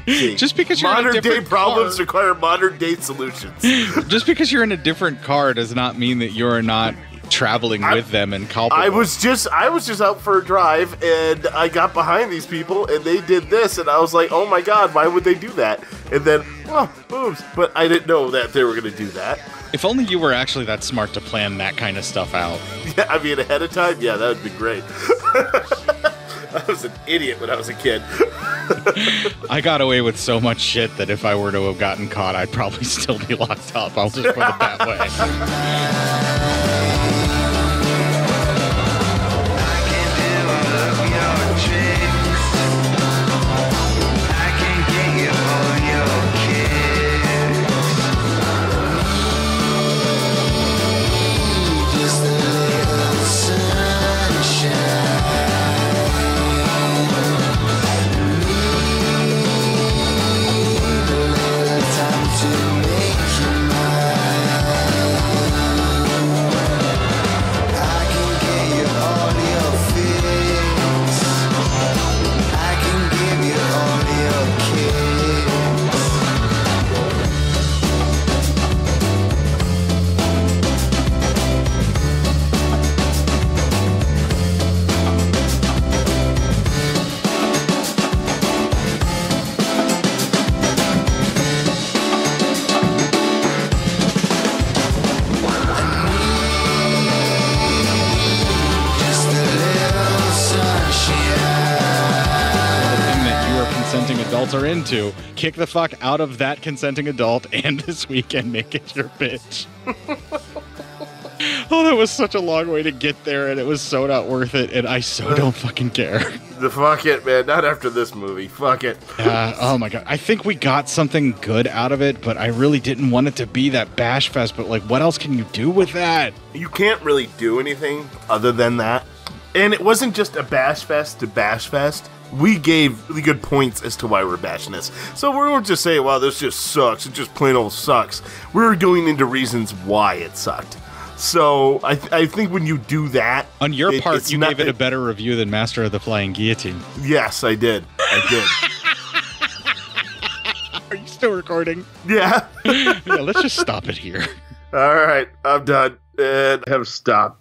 See, Just because you're in a modern day different problems car- require modern day solutions. Just because you're in a different car does not mean that you're not traveling with them and culpable. I was just I was just out for a drive and I got behind these people and they did this and I was like, oh my god, why would they do that? And then, oh, boobs. But I didn't know that they were gonna do that. If only you were actually that smart to plan that kind of stuff out. Yeah, I mean ahead of time, yeah, that would be great. I was an idiot when I was a kid. I got away with so much shit that if I were to have gotten caught, I'd probably still be locked up. I'll just put it that way. are. Kick the fuck out of that consenting adult and this weekend make it your bitch. oh, that was such a long way to get there, and it was so not worth it, and I so don't fucking care. The fuck it, man. Not after this movie. Fuck it. Uh, oh my god. I think we got something good out of it, but I really didn't want it to be that bash fest. But like, what else can you do with that? You can't really do anything other than that. And it wasn't just a bash fest to bash fest. We gave really good points as to why we're bashing this. So we weren't just saying, wow, this just sucks. It just plain old sucks. We were going into reasons why it sucked. So I, th- I think when you do that. On your it- part, you not- gave it a better review than Master of the Flying Guillotine. Yes, I did. I did. Are you still recording? Yeah. yeah, let's just stop it here. All right, I'm done. And I have stopped.